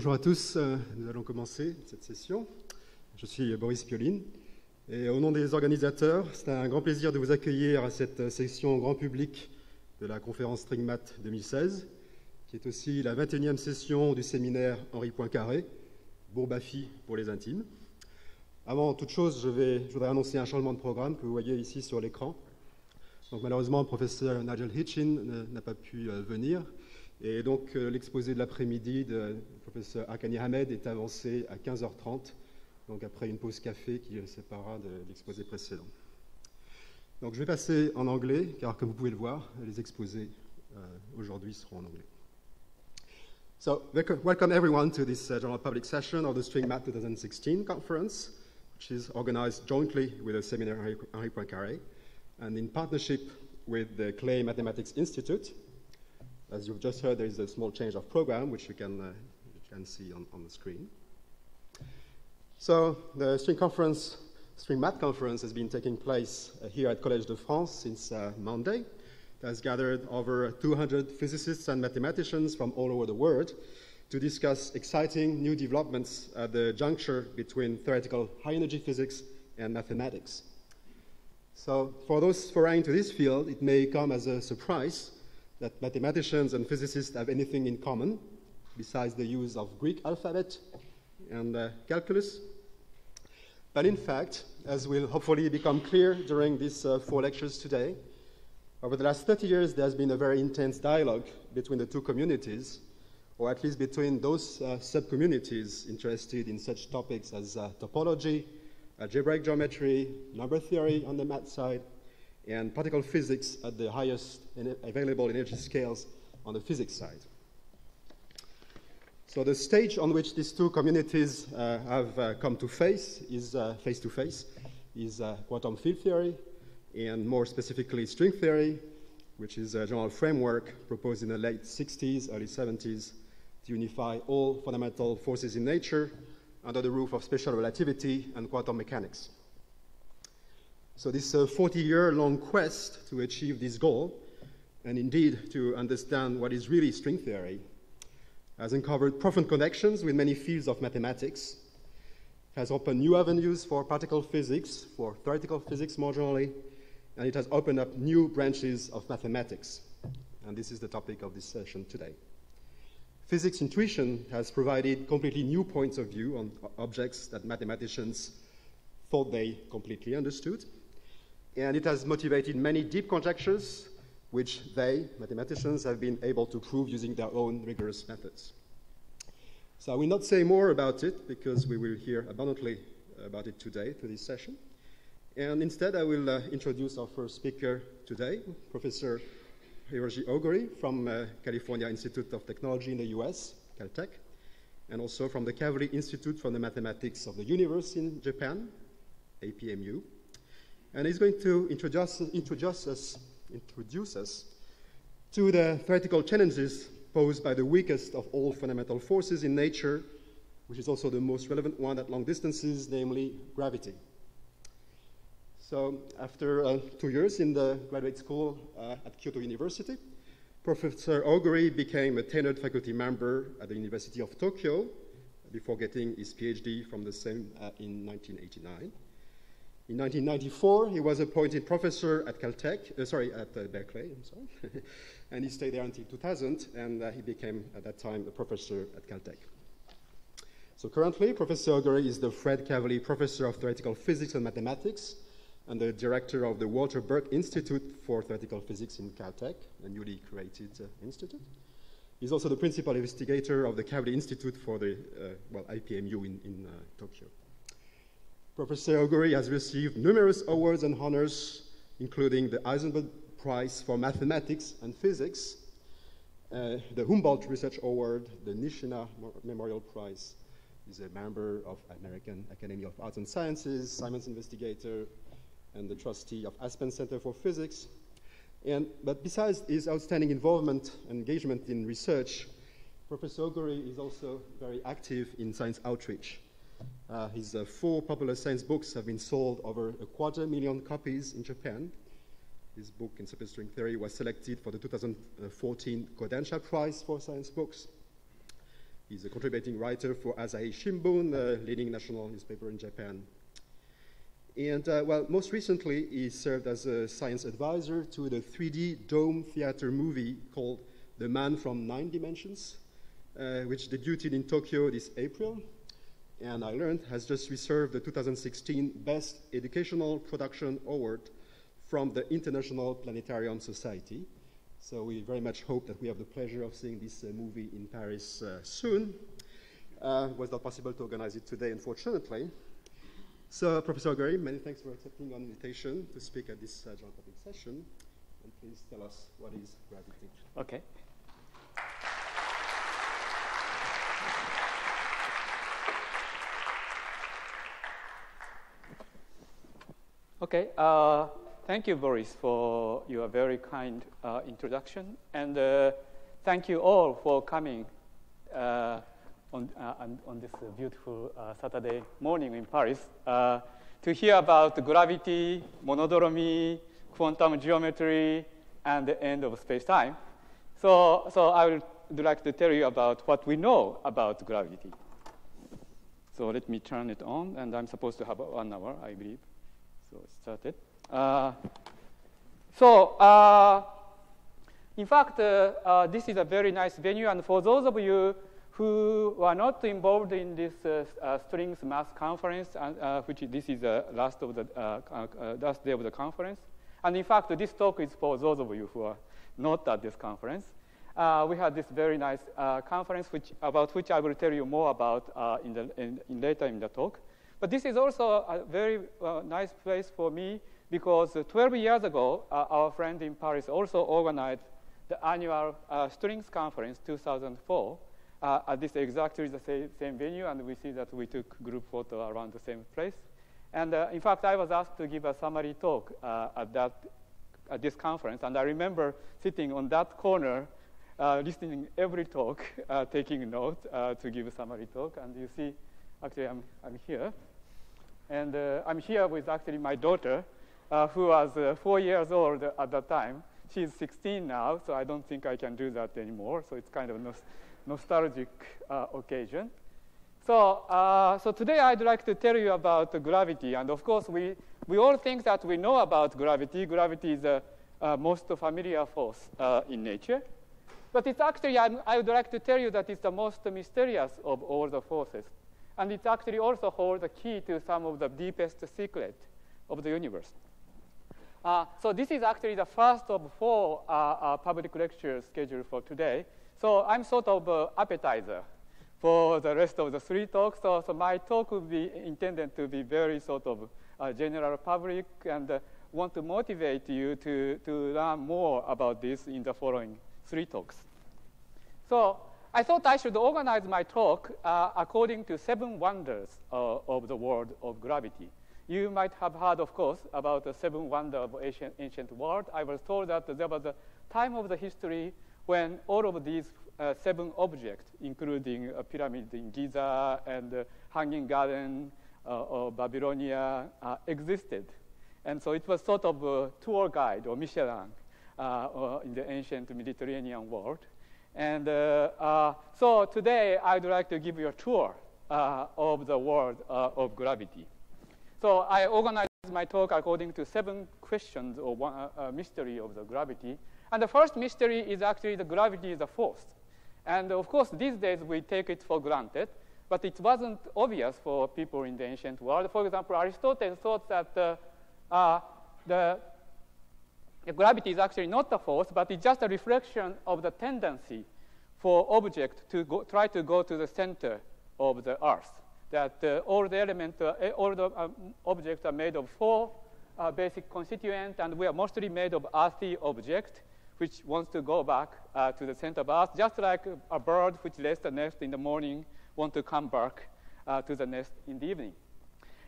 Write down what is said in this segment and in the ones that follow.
Bonjour à tous. Euh, Nous allons commencer cette session. Je suis Boris Pioline. Et au nom des organisateurs, c'est un grand plaisir de vous accueillir à cette session grand public de la conférence StringMat 2016, qui est aussi la 21e session du séminaire Henri Poincaré, Bourbafi pour les intimes. Avant toute chose, je, vais, je voudrais annoncer un changement de programme que vous voyez ici sur l'écran. Donc malheureusement, le professeur Nigel Hitchin n'a pas pu euh, venir. Et donc euh, l'exposé de l'après-midi du professeur Akani Hamed est avancé à 15h30, donc après une pause café qui le séparera de l'exposé précédent. Donc je vais passer en anglais, car comme vous pouvez le voir, les exposés euh, aujourd'hui seront en anglais. So, welcome everyone to this uh, general public session of the String Math 2016 conference, which is organized jointly with the seminar Henri Poincaré and in partnership with the Clay Mathematics Institute. As you've just heard, there is a small change of program, which you can, uh, you can see on, on the screen. So the String Conference, String Math Conference has been taking place uh, here at Collège de France since uh, Monday. It has gathered over 200 physicists and mathematicians from all over the world to discuss exciting new developments at the juncture between theoretical high-energy physics and mathematics. So for those foreign to this field, it may come as a surprise that mathematicians and physicists have anything in common besides the use of Greek alphabet and uh, calculus. But in fact, as will hopefully become clear during these uh, four lectures today, over the last 30 years, there's been a very intense dialogue between the two communities, or at least between those uh, sub-communities interested in such topics as uh, topology, algebraic geometry, number theory on the math side, and particle physics at the highest available energy scales on the physics side. So the stage on which these two communities uh, have uh, come to face is uh, face to face is uh, quantum field theory, and more specifically string theory, which is a general framework proposed in the late 60s, early 70s to unify all fundamental forces in nature under the roof of special relativity and quantum mechanics. So this uh, 40-year-long quest to achieve this goal, and indeed to understand what is really string theory, has uncovered profound connections with many fields of mathematics, has opened new avenues for particle physics, for theoretical physics more generally, and it has opened up new branches of mathematics. And this is the topic of this session today. Physics intuition has provided completely new points of view on objects that mathematicians thought they completely understood. And it has motivated many deep conjectures which they, mathematicians, have been able to prove using their own rigorous methods. So I will not say more about it because we will hear abundantly about it today through this session. And instead, I will uh, introduce our first speaker today, Professor Hirosi Ooguri from uh, California Institute of Technology in the US, Caltech, and also from the Kavli Institute for the Mathematics of the Universe in Japan, IPMU. And he's going to introduce, introduce us introduce us to the theoretical challenges posed by the weakest of all fundamental forces in nature, which is also the most relevant one at long distances, namely gravity. So after uh, two years in the graduate school uh, at Kyoto University, Professor Ooguri became a tenured faculty member at the University of Tokyo before getting his PhD from the same uh, in 1989. In 1994, he was appointed professor at Caltech, uh, sorry, at uh, Berkeley, I'm sorry. and he stayed there until 2000, and uh, he became, at that time, a professor at Caltech. So currently, Professor Ooguri is the Fred Kavli Professor of Theoretical Physics and Mathematics and the director of the Walter Burke Institute for Theoretical Physics in Caltech, a newly created uh, institute. He's also the principal investigator of the Kavli Institute for the, uh, well, IPMU in, in uh, Tokyo. Professor Ooguri has received numerous awards and honors, including the Eisenbud Prize for Mathematics and Physics, uh, the Humboldt Research Award, the Nishina Memorial Prize. He's a member of the American Academy of Arts and Sciences, Simons Investigator, and the trustee of Aspen Center for Physics. And, but besides his outstanding involvement and engagement in research, Professor Ooguri is also very active in science outreach. Uh, his uh, four popular science books have been sold over a quarter million copies in Japan. His book, in String Theory, was selected for the 2014 Kodansha Prize for Science Books. He's a contributing writer for Asahi Shimbun, a leading national newspaper in Japan. And uh, well, most recently, he served as a science advisor to the 3D dome theater movie called The Man from Nine Dimensions, uh, which debuted in Tokyo this April. And I learned has just received the 2016 Best Educational Production Award from the International Planetarium Society. So we very much hope that we have the pleasure of seeing this uh, movie in Paris uh, soon. Uh, was not possible to organize it today, unfortunately. So, Professor Ooguri, many thanks for accepting our invitation to speak at this uh, joint topic session. And please tell us what is gravity. Okay. Okay. Uh, thank you, Boris, for your very kind uh, introduction, and uh, thank you all for coming uh, on, uh, on, this beautiful uh, Saturday morning in Paris to hear about gravity, monodromy, quantum geometry, and the end of space-time. So, so I would like to tell you about what we know about gravity. So let me turn it on, and I'm supposed to have one hour, I believe. So it started. Uh, so uh, in fact, uh, uh, this is a very nice venue, and for those of you who were not involved in this uh, strings math conference, which this is the last of the last day of the conference. And in fact, this talk is for those of you who are not at this conference. Uh, we had this very nice uh, conference which, about which I will tell you more about uh, in the, in, in later in the talk. But this is also a very nice place for me because 12 years ago, our friend in Paris also organized the annual Strings Conference 2004 uh, at this exactly the same, same, venue, and we see that we took group photo around the same place. And uh, in fact, I was asked to give a summary talk uh, at, that, at this conference, and I remember sitting on that corner, uh, listening every talk, uh, taking note uh, to give a summary talk, and you see, actually, I'm, I'm here. And I'm here with actually my daughter, who was four years old at that time. She's 16 now, so I don't think I can do that anymore, so it's kind of a nostalgic uh, occasion. So, uh, so today I'd like to tell you about gravity. And of course, we, we all think that we know about gravity. Gravity is the uh, most familiar force uh, in nature. But it's actually, I'm, i would like to tell you that it's the most mysterious of all the forces. And it actually also holds the key to some of the deepest secrets of the universe. Uh, so this is actually the first of four uh, public lectures scheduled for today. So I'm sort of uh, appetizer for the rest of the three talks. So, so my talk will be intended to be very sort of uh, general public and uh, want to motivate you to, to learn more about this in the following three talks. So I thought I should organize my talk uh, according to seven wonders uh, of the world of gravity. You might have heard, of course, about the seven wonders of ancient, ancient world. I was told that there was a time of the history when all of these uh, seven objects, including a pyramid in Giza and uh, Hanging Garden uh, or Babylonia, uh, existed. And so it was sort of a tour guide or Michelin uh, in the ancient Mediterranean world. And uh, so today I'd like to give you a tour of the world of gravity. So I organized my talk according to seven questions or one, mystery of the gravity. And the first mystery is actually the gravity is a force. And of course, these days we take it for granted, but it wasn't obvious for people in the ancient world. For example, Aristotle thought that uh, uh, the, gravity is actually not a force, but it's just a reflection of the tendency for object to go, try to go to the center of the Earth. That uh, all the elements, uh, all the um, objects are made of four uh, basic constituents, and we are mostly made of earthy objects which wants to go back uh, to the center of Earth, just like a bird which lays the nest in the morning want to come back uh, to the nest in the evening.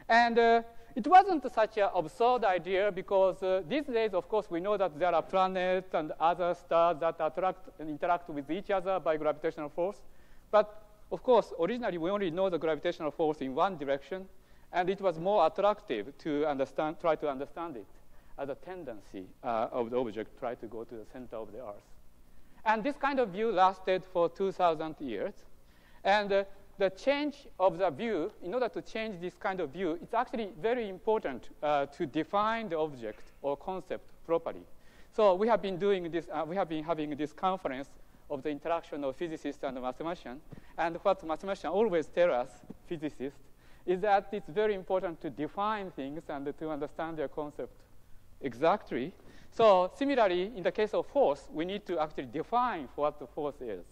And uh, it wasn't such an absurd idea because uh, these days, of course, we know that there are planets and other stars that attract and interact with each other by gravitational force. But of course, originally we only know the gravitational force in one direction, and it was more attractive to understand, try to understand it as a tendency uh, of the object try to go to the center of the Earth. And this kind of view lasted for 2,000 years. And uh, the change of the view, in order to change this kind of view, it's actually very important uh, to define the object or concept properly. So we have been doing this, uh, we have been having this conference of the interaction of physicists and mathematicians. And what mathematicians always tell us, physicists, is that it's very important to define things and to understand their concept exactly. So similarly, in the case of force, we need to actually define what the force is.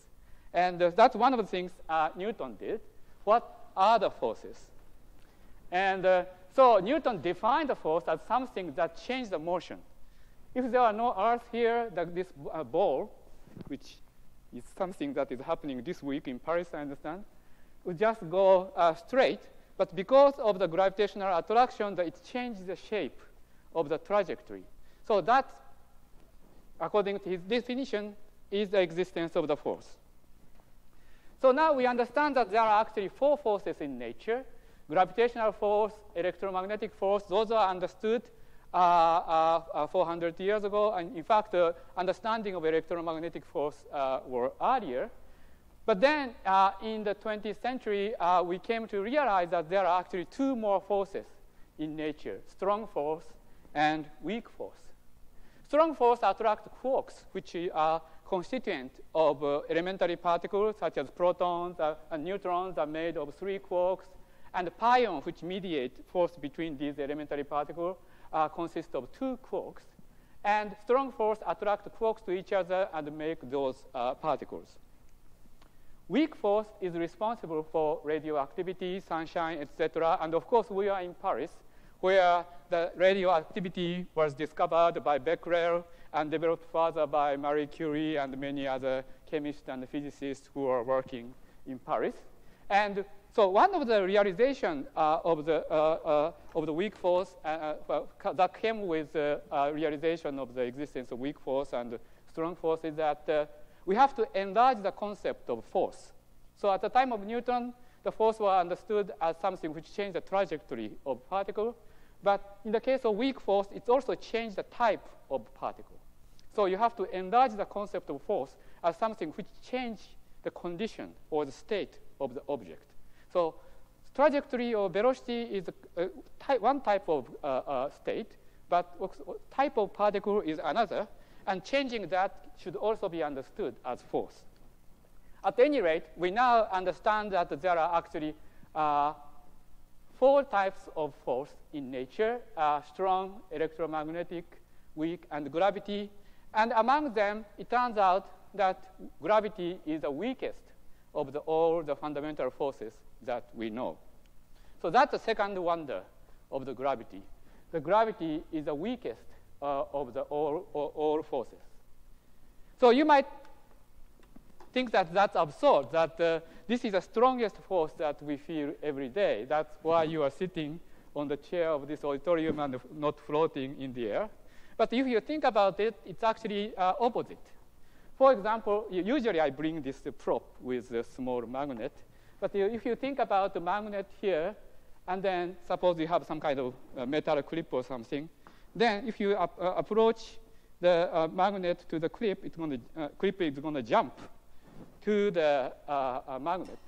And uh, that's one of the things uh, Newton did. What are the forces? And uh, so Newton defined the force as something that changed the motion. If there are no earth here, like this uh, ball, which is something that is happening this week in Paris, I understand, would just go uh, straight. But because of the gravitational attraction, it changed the shape of the trajectory. So that, according to his definition, is the existence of the force. So now we understand that there are actually four forces in nature. Gravitational force, electromagnetic force, those are understood uh, uh, uh 400 years ago. And in fact, the understanding of electromagnetic force uh, were earlier. But then uh, in the 20th century, we came to realize that there are actually two more forces in nature, strong force and weak force. Strong force attract quarks, which are constituent of uh, elementary particles such as protons uh, and neutrons are made of three quarks, and pions, which mediate force between these elementary particles, uh, consist of two quarks. And strong force attract quarks to each other and make those uh, particles. Weak force is responsible for radioactivity, sunshine, etc. And of course, we are in Paris, where the radioactivity was discovered by Becquerel and developed further by Marie Curie and many other chemists and physicists who are working in Paris. And so one of the realization uh, of, the, uh, uh, of the weak force uh, uh, that came with the uh, realization of the existence of weak force and strong force is that we have to enlarge the concept of force. So at the time of Newton, the force was understood as something which changed the trajectory of particle. But in the case of weak force, it also changed the type of particle. So you have to enlarge the concept of force as something which changes the condition or the state of the object. So trajectory or velocity is one type of uh, uh, state, but type of particle is another, and changing that should also be understood as force. At any rate, we now understand that there are actually uh, four types of force in nature, are strong, electromagnetic, weak, and gravity. And among them, it turns out that gravity is the weakest of the, all the fundamental forces that we know. So that's the second wonder of the gravity. The gravity is the weakest uh, of the all, all, all forces. So you might think that that's absurd, that uh, this is the strongest force that we feel every day. That's why you are sitting on the chair of this auditorium and not floating in the air. But if you think about it, it's actually uh, opposite. For example, usually I bring this prop with a small magnet. But if you think about the magnet here, and then suppose you have some kind of uh, metal clip or something, then if you uh, approach the uh, magnet to the clip, it's going to, uh, clip is going to jump to the uh, uh, magnet.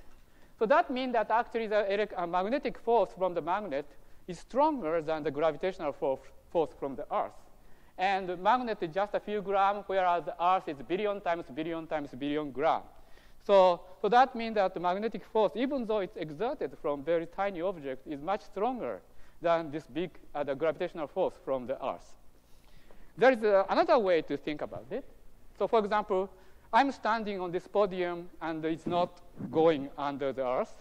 So that means that actually the magnetic force from the magnet is stronger than the gravitational force, force from the Earth. And the magnet is just a few grams, whereas the Earth is billion times billion times billion gram. So, so that means that the magnetic force, even though it's exerted from very tiny object, is much stronger than this big uh, the gravitational force from the Earth. There is uh, another way to think about it. So for example, I'm standing on this podium and it's not going under the earth.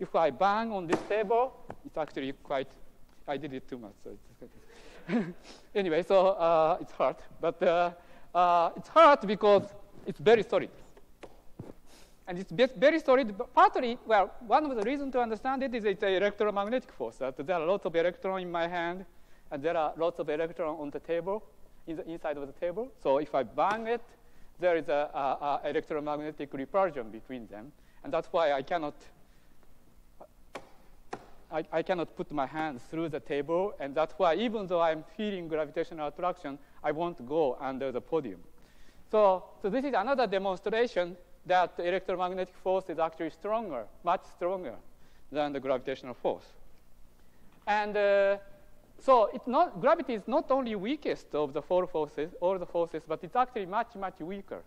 If I bang on this table, it's actually quite, I did it too much. So it's anyway, so uh, it's hard. But uh, uh, it's hard because it's very solid. And it's very solid, partly, well, one of the reasons to understand it is it's an electromagnetic force. That there are lots of electrons in my hand, and there are lots of electrons on the table, in the inside of the table. So if I bang it, there is a, a, a electromagnetic repulsion between them. And that's why I cannot, I, I cannot put my hands through the table. And that's why even though I'm feeling gravitational attraction, I won't go under the podium. So, so this is another demonstration that the electromagnetic force is actually stronger, much stronger than the gravitational force. And uh, so not, gravity is not only weakest of the four forces, all the forces, but it's actually much, much weaker.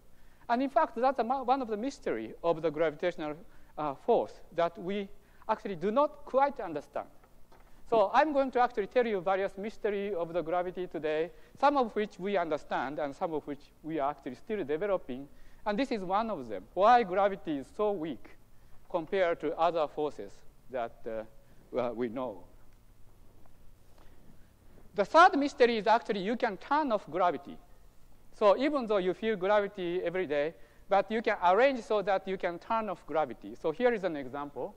And in fact, that's a, one of the mystery of the gravitational uh, force that we actually do not quite understand. So I'm going to actually tell you various mystery of the gravity today, some of which we understand and some of which we are actually still developing. And this is one of them, why gravity is so weak compared to other forces that uh, we know. The third mystery is actually you can turn off gravity. So even though you feel gravity every day, but you can arrange so that you can turn off gravity. So here is an example.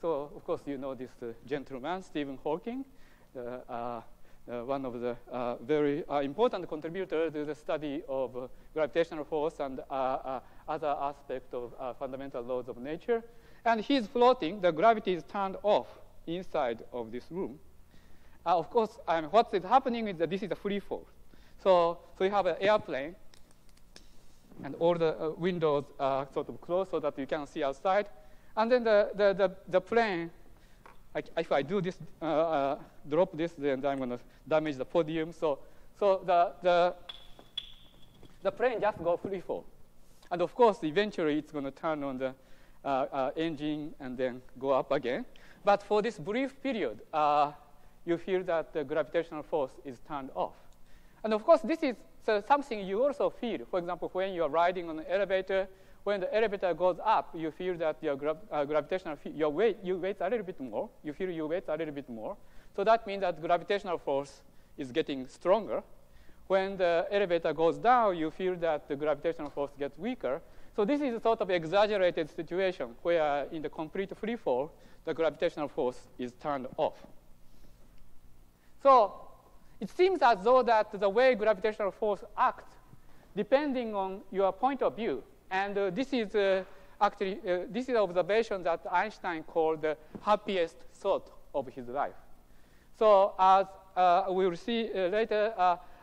So of course you know this uh, gentleman, Stephen Hawking, uh, uh, one of the uh, very uh, important contributors to the study of uh, gravitational force and other aspects of fundamental laws of nature. And he's floating, the gravity is turned off inside of this room. Of course, um, what is happening is that this is a free fall. So, so you have an airplane, and all the windows are sort of closed so that you can see outside. And then the, the, the, the plane, if I do this, uh, uh, drop this, then I'm going to damage the podium. So, so the, the, the plane just go free fall. And of course, eventually it's going to turn on the uh, uh, engine and then go up again. But for this brief period, uh, you feel that the gravitational force is turned off. And of course, this is something you also feel. For example, when you are riding on an elevator, when the elevator goes up, you feel that your gra uh, gravitational your weight, you weight a little bit more. You feel you weight a little bit more. So that means that gravitational force is getting stronger. When the elevator goes down, you feel that the gravitational force gets weaker. So this is a sort of exaggerated situation where in the complete free fall, the gravitational force is turned off. So it seems as though that the way gravitational force acts, depending on your point of view, and uh, this is uh, actually, uh, this is observation that Einstein called the happiest thought of his life. So as we will see later,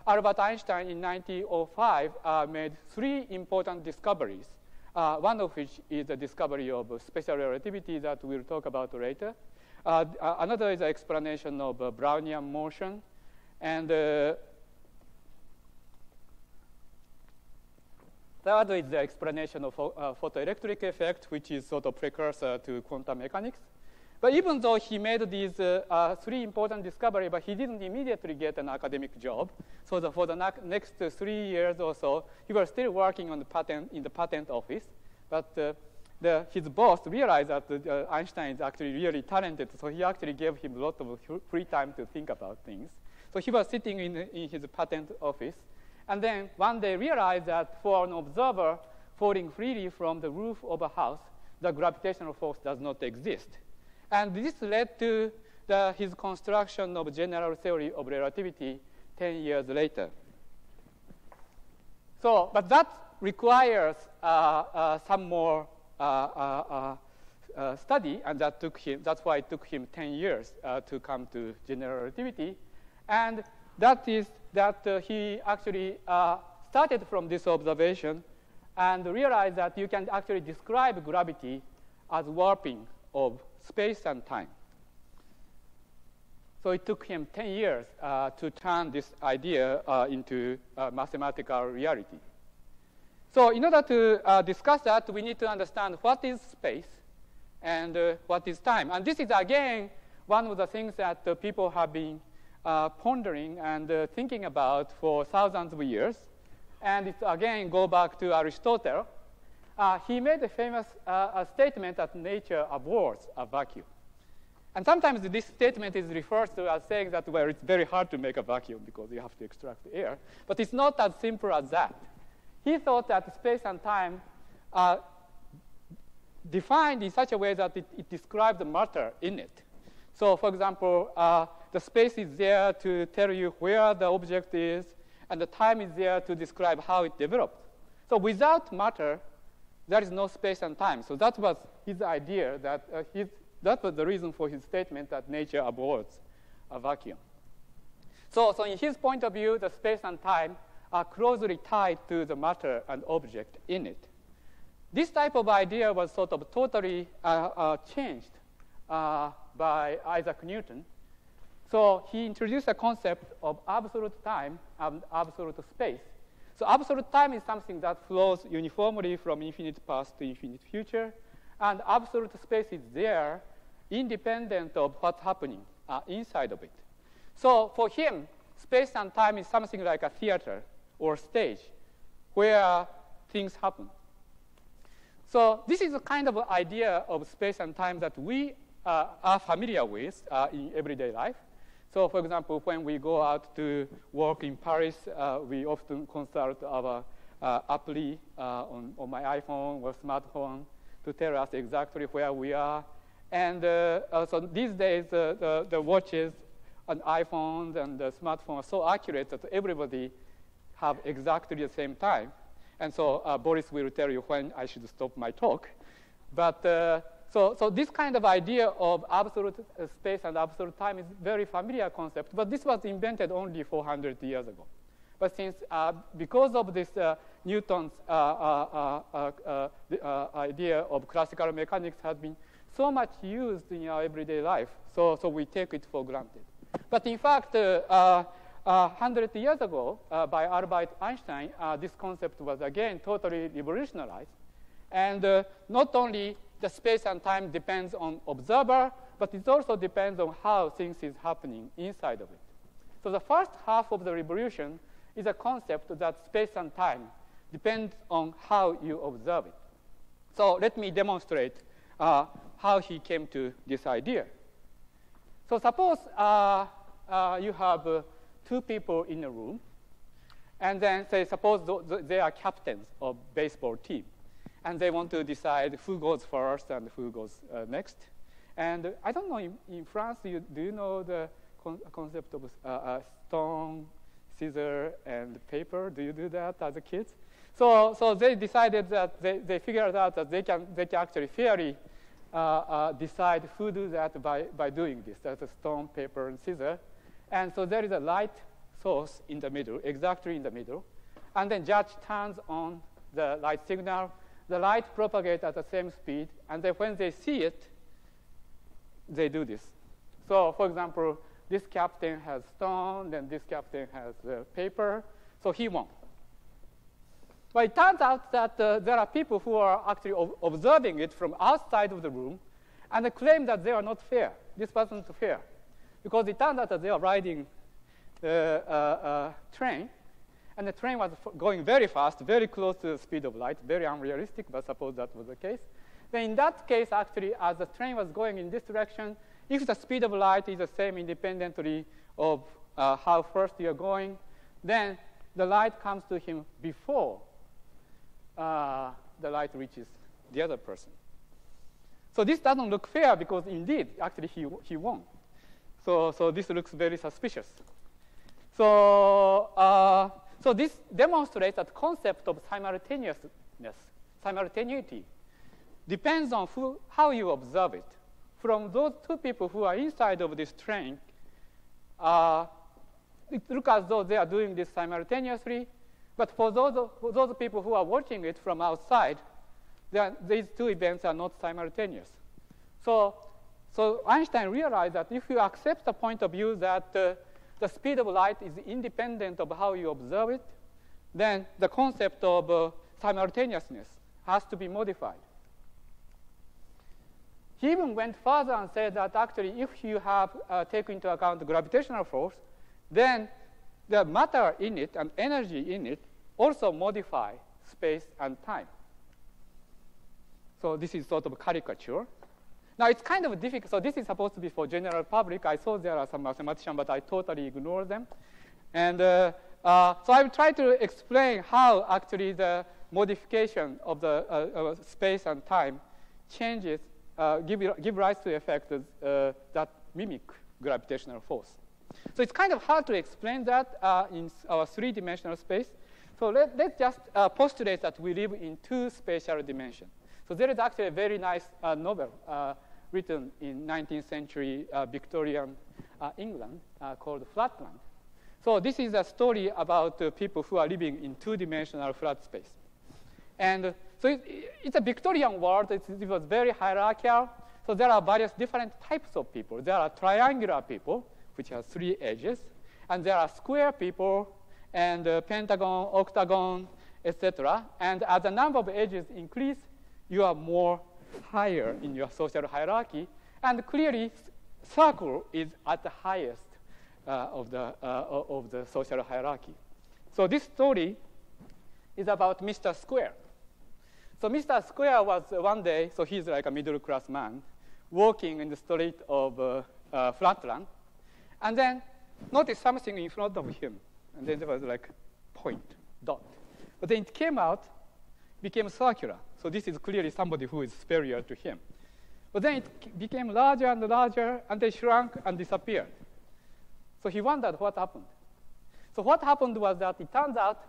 Albert Einstein in 1905 made three important discoveries. Uh, one of which is the discovery of special relativity that we'll talk about later. Uh, another is the explanation of uh, Brownian motion. And Third is the explanation of uh, photoelectric effect, which is sort of precursor to quantum mechanics. But even though he made these uh, uh, three important discoveries, but he didn't immediately get an academic job. So the, for the next three years or so, he was still working on the patent in the patent office. But uh, the, his boss realized that uh, Einstein is actually really talented, so he actually gave him a lot of free time to think about things. So he was sitting in, in his patent office, and then one day realized that for an observer falling freely from the roof of a house, the gravitational force does not exist. And this led to the, his construction of general theory of relativity 10 years later. So, but that requires uh, uh, some more study, and that took him, that's why it took him 10 years to come to general relativity. And that is that uh, he actually uh, started from this observation and realized that you can actually describe gravity as warping of space and time. So it took him 10 years uh, to turn this idea uh, into uh, mathematical reality. So in order to uh, discuss that, we need to understand what is space and what is time. And this is, again, one of the things that people have been uh, pondering and uh, thinking about for thousands of years. And it's again go back to Aristotle. Uh, he made a famous uh, a statement that nature abhors a vacuum. And sometimes this statement is referred to as saying that, well, it's very hard to make a vacuum because you have to extract the air. But it's not as simple as that. He thought that space and time are defined in such a way that it, it describes the matter in it. So, for example, uh, the space is there to tell you where the object is, and the time is there to describe how it developed. So without matter, there is no space and time. So that was his idea, that, uh, his, that was the reason for his statement that nature abhors a vacuum. So, so in his point of view, the space and time are closely tied to the matter and object in it. this type of idea was sort of totally uh, uh, changed uh, by Isaac Newton. So he introduced a concept of absolute time and absolute space. So absolute time is something that flows uniformly from infinite past to infinite future. And absolute space is there independent of what's happening uh, inside of it. So for him, space and time is something like a theater or stage where things happen. So this is a kind of idea of space and time that we uh, are familiar with uh, in everyday life. So for example, when we go out to work in Paris, uh, we often consult our uh, uh, on, on my iPhone or smartphone to tell us exactly where we are. And uh, so these days, the, the watches and iPhones and the smartphones are so accurate that everybody have exactly the same time. And so uh, Boris will tell you when I should stop my talk. But uh, so, so this kind of idea of absolute uh, space and absolute time is very familiar concept, but this was invented only 400 years ago. But since, uh, because of this uh, Newton's uh, idea of classical mechanics has been so much used in our everyday life, so, so we take it for granted. But in fact, uh, 100 years ago, uh, by Albert Einstein, uh, this concept was again totally revolutionized. And uh, not only the space and time depends on observer, but it also depends on how things is happening inside of it. So the first half of the revolution is a concept that space and time depends on how you observe it. So let me demonstrate uh, how he came to this idea. So suppose uh, you have two people in a room, and then say, suppose they are captains of baseball team, and they want to decide who goes first and who goes uh, next. And I don't know, in, in France, do you, do you, know the con concept of uh, uh, stone, scissor, and paper? Do you do that as a kid? So, so they decided that they, they figured out that they can, they can actually fairly uh, uh, decide who do that by, by doing this. That's a stone, paper, and scissor. And so there is a light source in the middle, exactly in the middle. And then judge turns on the light signal. The light propagates at the same speed. And then when they see it, they do this. So for example, this captain has stone, then this captain has uh, paper. So he won. But it turns out that uh, there are people who are actually observing it from outside of the room, and they claim that they are not fair. This wasn't fair because it turned out that they are riding the uh, uh, train, and the train was going very fast, very close to the speed of light, very unrealistic, but suppose that was the case. Then in that case, actually, as the train was going in this direction, if the speed of light is the same independently of uh, how fast you're going, then the light comes to him before uh, the light reaches the other person. So this doesn't look fair because indeed, actually, he, he won. So, so this looks very suspicious. So, uh, so this demonstrates that concept of simultaneousness, simultaneity, depends on who, how you observe it. From those two people who are inside of this train, uh, it looks as though they are doing this simultaneously. But for those, for those people who are watching it from outside, are, these two events are not simultaneous. So so Einstein realized that if you accept the point of view that uh, the speed of light is independent of how you observe it, then the concept of uh, simultaneousness has to be modified. He even went further and said that actually if you have uh, taken into account the gravitational force, then the matter in it and energy in it also modify space and time. So this is sort of a caricature. Now it's kind of difficult. So this is supposed to be for general public. I saw there are some mathematicians, but I totally ignore them. And uh, uh, so I will try to explain how actually the modification of the uh, uh space and time changes, uh, give, give rise to effects uh, that mimic gravitational force. So it's kind of hard to explain that in our three-dimensional space. So let, us just postulate that we live in two spatial dimensions. So there is actually a very nice uh, novel uh, written in 19th century uh, Victorian uh, England called Flatland. So this is a story about people who are living in two-dimensional flat space. And so it, it's a Victorian world. It's, it was very hierarchical. So there are various different types of people. There are triangular people, which have three edges. And there are square people, and uh, pentagon, octagon, etc. And as the number of edges increase, you are more higher in your social hierarchy. And clearly, circle is at the highest uh, of, the, uh, of the social hierarchy. So this story is about Mr. Square. So Mr. Square was uh, one day, so he's like a middle class man, walking in the street of uh, uh, Flatland, and then noticed something in front of him. And then there was like point, dot. But then it came out, became circular. So this is clearly somebody who is superior to him. But then it became larger and larger, and they shrunk and disappeared. So he wondered what happened. So what happened was that it turns out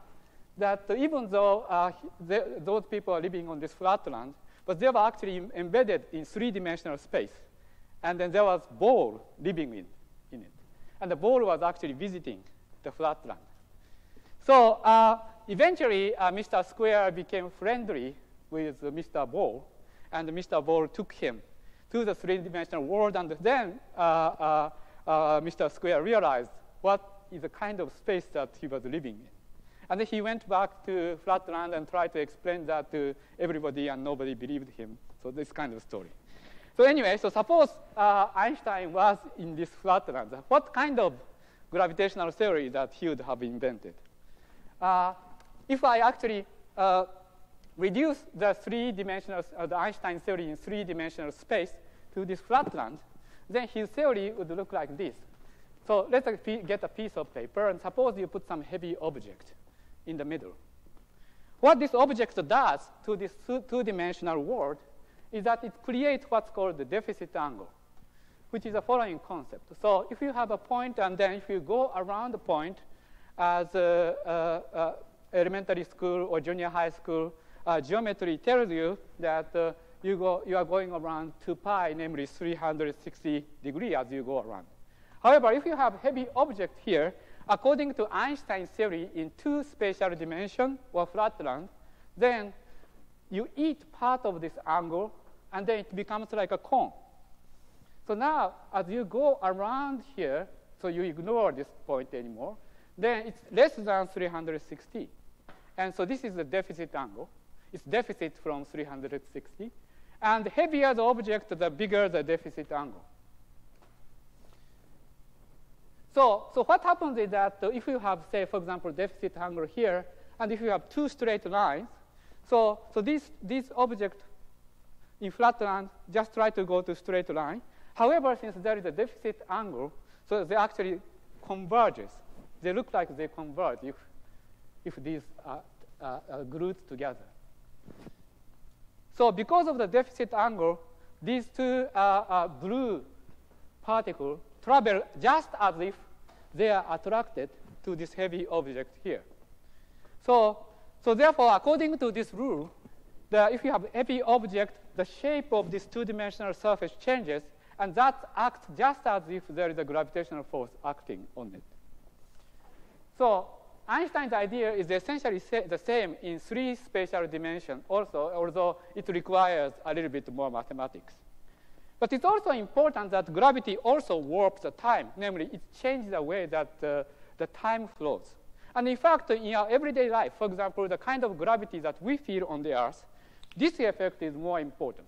that even though uh, the, those people are living on this flat land, but they were actually embedded in three-dimensional space. And then there was a ball living in, in it. And the ball was actually visiting the flat land. So uh, eventually, uh, Mr. Square became friendly with Mr. Ball, and Mr. Ball took him to the three-dimensional world, and then uh, uh, uh, Mr. Square realized what is the kind of space that he was living in. And he went back to Flatland and tried to explain that to everybody, and nobody believed him. So this kind of story. So anyway, so suppose uh, Einstein was in this Flatland. What kind of gravitational theory that he would have invented? Uh, if I actually uh, reduce the three-dimensional, uh, the Einstein theory in three-dimensional space to this Flatland, then his theory would look like this. So let's get a piece of paper, and suppose you put some heavy object in the middle. What this object does to this two-dimensional world is that it creates what's called the deficit angle, which is the following concept. So if you have a point, and then if you go around the point, as uh, elementary school or junior high school uh, geometry tells you that uh, you, go, you are going around 2 pi, namely 360 degrees as you go around. However, if you have heavy object here, according to Einstein's theory in two spatial dimension or flatland, then you eat part of this angle, and then it becomes like a cone. So now, as you go around here, so you ignore this point anymore, then it's less than 360. And so this is the deficit angle. It's deficit from 360. And the heavier the object, the bigger the deficit angle. So, so what happens is that if you have, say, for example, deficit angle here, and if you have two straight lines, so, so this, this object in flatland just try to go to straight line. However, since there is a deficit angle, so they actually converges. They look like they converge if, if these are, are glued together. So because of the deficit angle, these two uh, uh, blue particles travel just as if they are attracted to this heavy object here. So, so therefore, according to this rule, the, if you have heavy object, the shape of this two-dimensional surface changes, and that acts just as if there is a gravitational force acting on it. So Einstein's idea is essentially the same in three spatial dimensions also, although it requires a little bit more mathematics. But it's also important that gravity also warps the time, namely it changes the way that uh, the time flows. And in fact, in our everyday life, for example, the kind of gravity that we feel on the Earth, this effect is more important.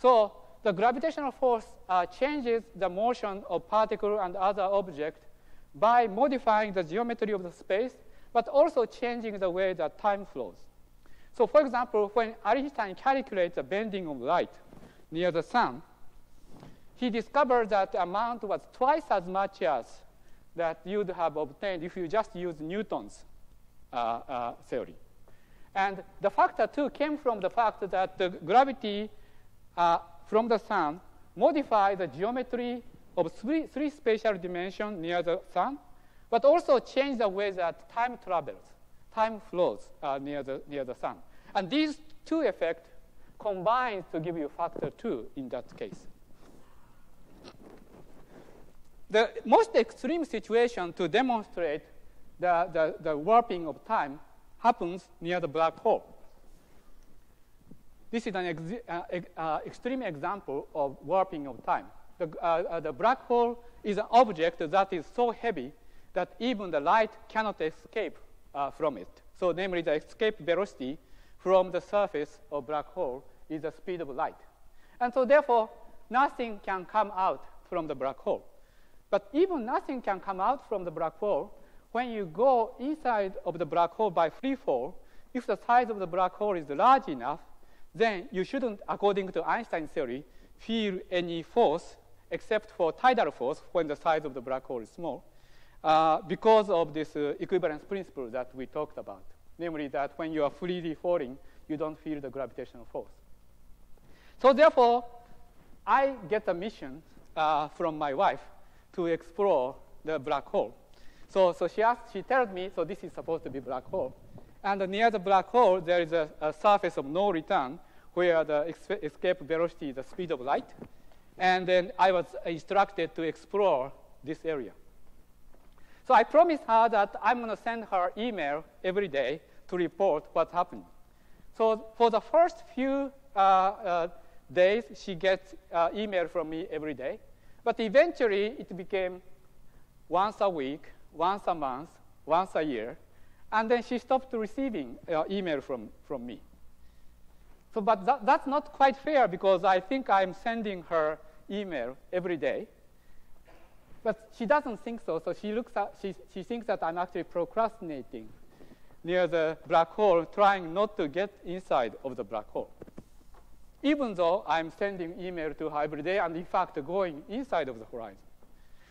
So the gravitational force uh, changes the motion of particle and other object by modifying the geometry of the space, but also changing the way that time flows. So for example, when Einstein calculates the bending of light near the sun, he discovered that the amount was twice as much as that you'd have obtained if you just use Newton's uh, uh, theory. And the factor, too, came from the fact that the gravity uh, from the sun modified the geometry of three, three spatial dimensions near the sun, but also change the way that time travels, time flows uh, near, the, near the sun. And these two effects combine to give you factor 2 in that case. The most extreme situation to demonstrate the, the, the warping of time happens near the black hole. this is an ex uh, uh, extreme example of warping of time. The, uh, uh, the black hole is an object that is so heavy that even the light cannot escape uh, from it. So namely, the escape velocity from the surface of black hole is the speed of light. And so therefore, nothing can come out from the black hole. But even nothing can come out from the black hole, when you go inside of the black hole by free fall, if the size of the black hole is large enough, then you shouldn't, according to Einstein theory, feel any force except for tidal force when the size of the black hole is small, uh, because of this uh, equivalence principle that we talked about. Namely, that when you are freely falling, you don't feel the gravitational force. So therefore, I get a mission uh, from my wife to explore the black hole. So, so she, asked, she tells me, so this is supposed to be black hole. And near the black hole, there is a, a surface of no return where the escape velocity is the speed of light. And then I was instructed to explore this area. So I promised her that I'm going to send her email every day to report what's happening. So for the first few uh, uh, days, she gets uh, email from me every day. But eventually, it became once a week, once a month, once a year. And then she stopped receiving uh, email from, from me. So, but that, that's not quite fair because I think I'm sending her email every day. But she doesn't think so, so she, looks at, she, she thinks that I'm actually procrastinating near the black hole, trying not to get inside of the black hole. Even though I'm sending email to her every day and in fact going inside of the horizon.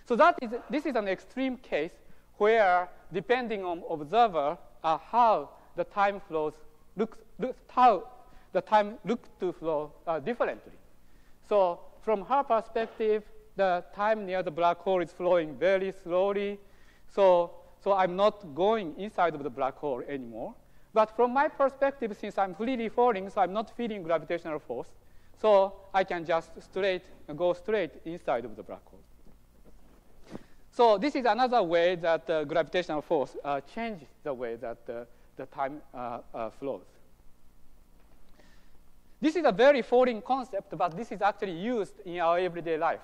So that is, this is an extreme case where, depending on observer, uh, how the time flows looks, looks how the time looks to flow uh, differently. So from her perspective, the time near the black hole is flowing very slowly. So, so I'm not going inside of the black hole anymore. But from my perspective, since I'm freely falling, so I'm not feeling gravitational force, so I can just straight go straight inside of the black hole. So this is another way that uh, gravitational force uh, changes the way that uh, the time uh, uh, flows. This is a very foreign concept, but this is actually used in our everyday life.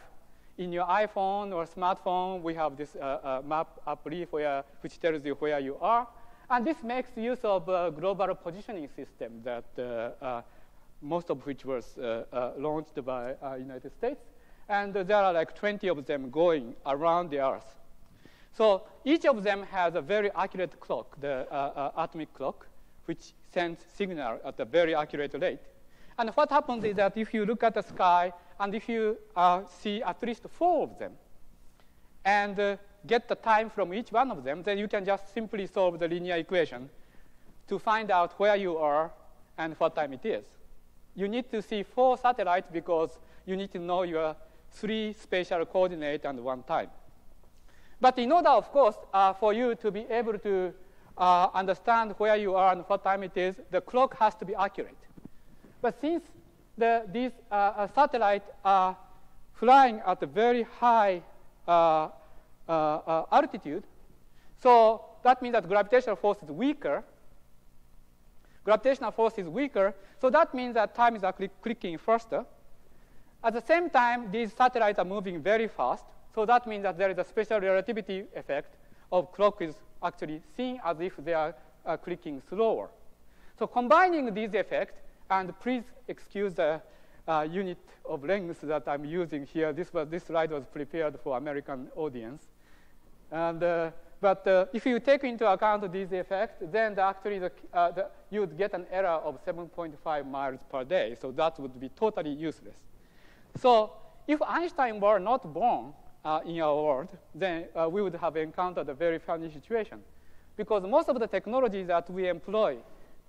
In your iPhone or smartphone, we have this uh, map app which tells you where you are. And this makes use of a global positioning system that most of which was launched by United States and there are like 20 of them going around the Earth. So each of them has a very accurate clock, the uh, uh, atomic clock, which sends signal at a very accurate rate. And what happens is that if you look at the sky and if you uh, see at least four of them and uh, get the time from each one of them, then you can just simply solve the linear equation to find out where you are and what time it is. You need to see four satellites because you need to know your three spatial coordinates and one time. But in order, of course, uh, for you to be able to uh, understand where you are and what time it is, the clock has to be accurate. But since the, these uh, uh satellites are flying at a very high uh, uh, altitude, so that means that gravitational force is weaker. Gravitational force is weaker, so that means that time is actually clicking faster. At the same time, these satellites are moving very fast. So that means that there is a special relativity effect of clock is actually seen as if they are uh, clicking slower. So combining these effects, and please excuse the uh, unit of length that I'm using here. This, was, this slide was prepared for American audience. And, uh, but uh, if you take into account these effects, then the actually the, uh, the, you would get an error of 7.5 miles per day. So that would be totally useless. So if Einstein were not born uh, in our world, then uh, we would have encountered a very funny situation. Because most of the technologies that we employ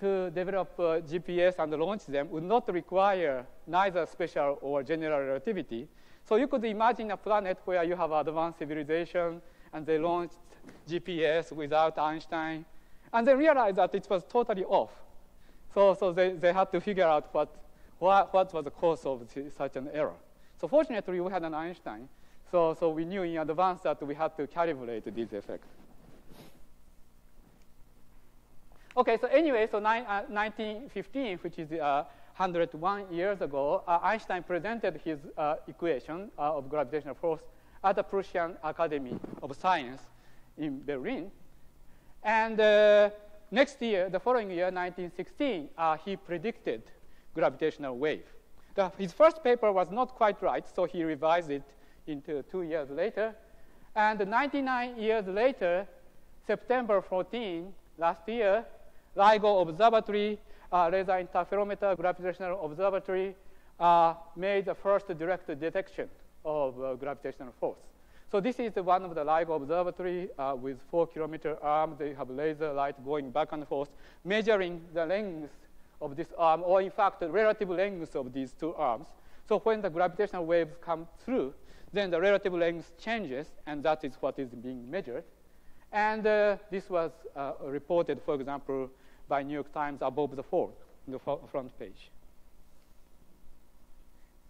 to develop uh, GPS and launch them would not require neither special or general relativity. So you could imagine a planet where you have advanced civilization and they launched GPS without Einstein, and they realized that it was totally off. So, so they, they had to figure out what what, what was the cause of such an error. So fortunately, we had an Einstein. So, so we knew in advance that we had to calibrate this effect. Okay, so anyway, so uh, 1915, which is uh, 101 years ago, uh, Einstein presented his uh, equation uh, of gravitational force at the Prussian Academy of Science in Berlin. And uh, next year, the following year, 1916, uh, he predicted gravitational wave. The, his first paper was not quite right, so he revised it into two years later. And 99 years later, September 14, last year, LIGO Observatory, uh, Laser Interferometer Gravitational Observatory, uh, made the first direct detection of uh, gravitational force. So this is one of the LIGO observatory uh, with four kilometer arm. They have laser light going back and forth, measuring the length of this arm, or in fact, the relative length of these two arms. So when the gravitational waves come through, then the relative length changes, and that is what is being measured. And uh, this was uh, reported, for example, by New York Times above the fold, the front page.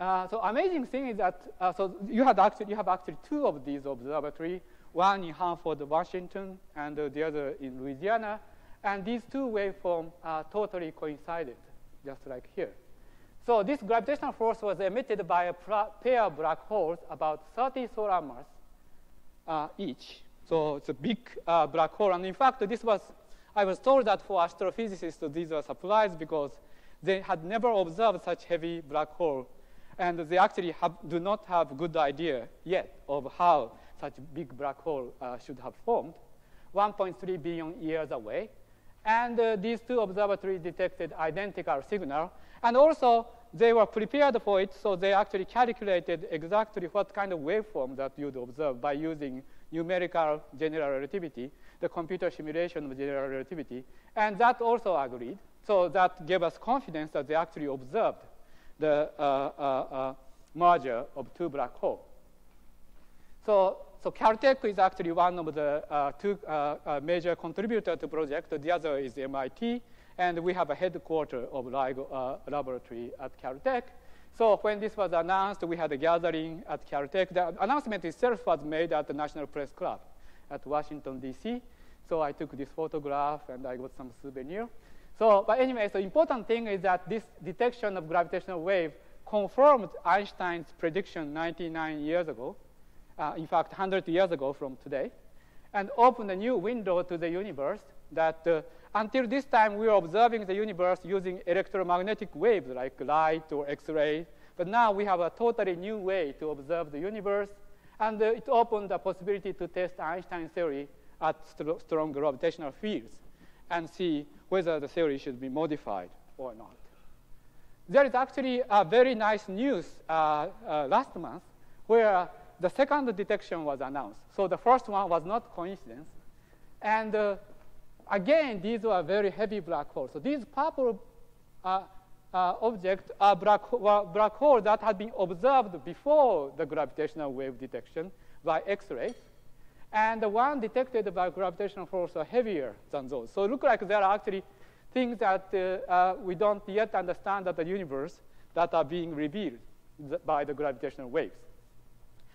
Uh, so amazing thing is that uh, so you have actually you have actually two of these observatory, one in Hanford, Washington, and uh, the other in Louisiana, and these two waveforms are totally coincided, just like here. So this gravitational force was emitted by a pair of black holes about 30 solar mass uh, each. So it's a big uh, black hole, and in fact, this was I was told that for astrophysicists, these were surprised because they had never observed such heavy black hole and they actually have, do not have good idea yet of how such big black hole uh, should have formed 1.3 billion years away. And uh, these two observatories detected identical signal. And also, they were prepared for it, so they actually calculated exactly what kind of waveform that you'd observe by using numerical general relativity, the computer simulation of general relativity. And that also agreed. So that gave us confidence that they actually observed the uh, uh, uh, merger of two black holes. So, so Caltech is actually one of the two major contributors to project. The other is MIT, and we have a headquarters of LIGO laboratory at Caltech. So when this was announced, we had a gathering at Caltech. The announcement itself was made at the National Press Club at Washington, D.C. So I took this photograph and I got some souvenir. So, but anyway, the important thing is that this detection of gravitational wave confirmed Einstein's prediction 99 years ago, uh, in fact, 100 years ago from today, and opened a new window to the universe that uh, until this time we were observing the universe using electromagnetic waves like light or X-ray, but now we have a totally new way to observe the universe, and uh, it opened the possibility to test Einstein's theory at st strong gravitational fields and see whether the theory should be modified or not. There is actually a very nice news uh, uh, last month where the second detection was announced. So the first one was not coincidence. And uh, again, these are very heavy black holes. So these purple uh, uh, objects are black, black holes that had been observed before the gravitational wave detection by X-ray. And the one detected by gravitational force are heavier than those. So it looks like there are actually things that uh, uh, we don't yet understand of the universe that are being revealed by the gravitational waves.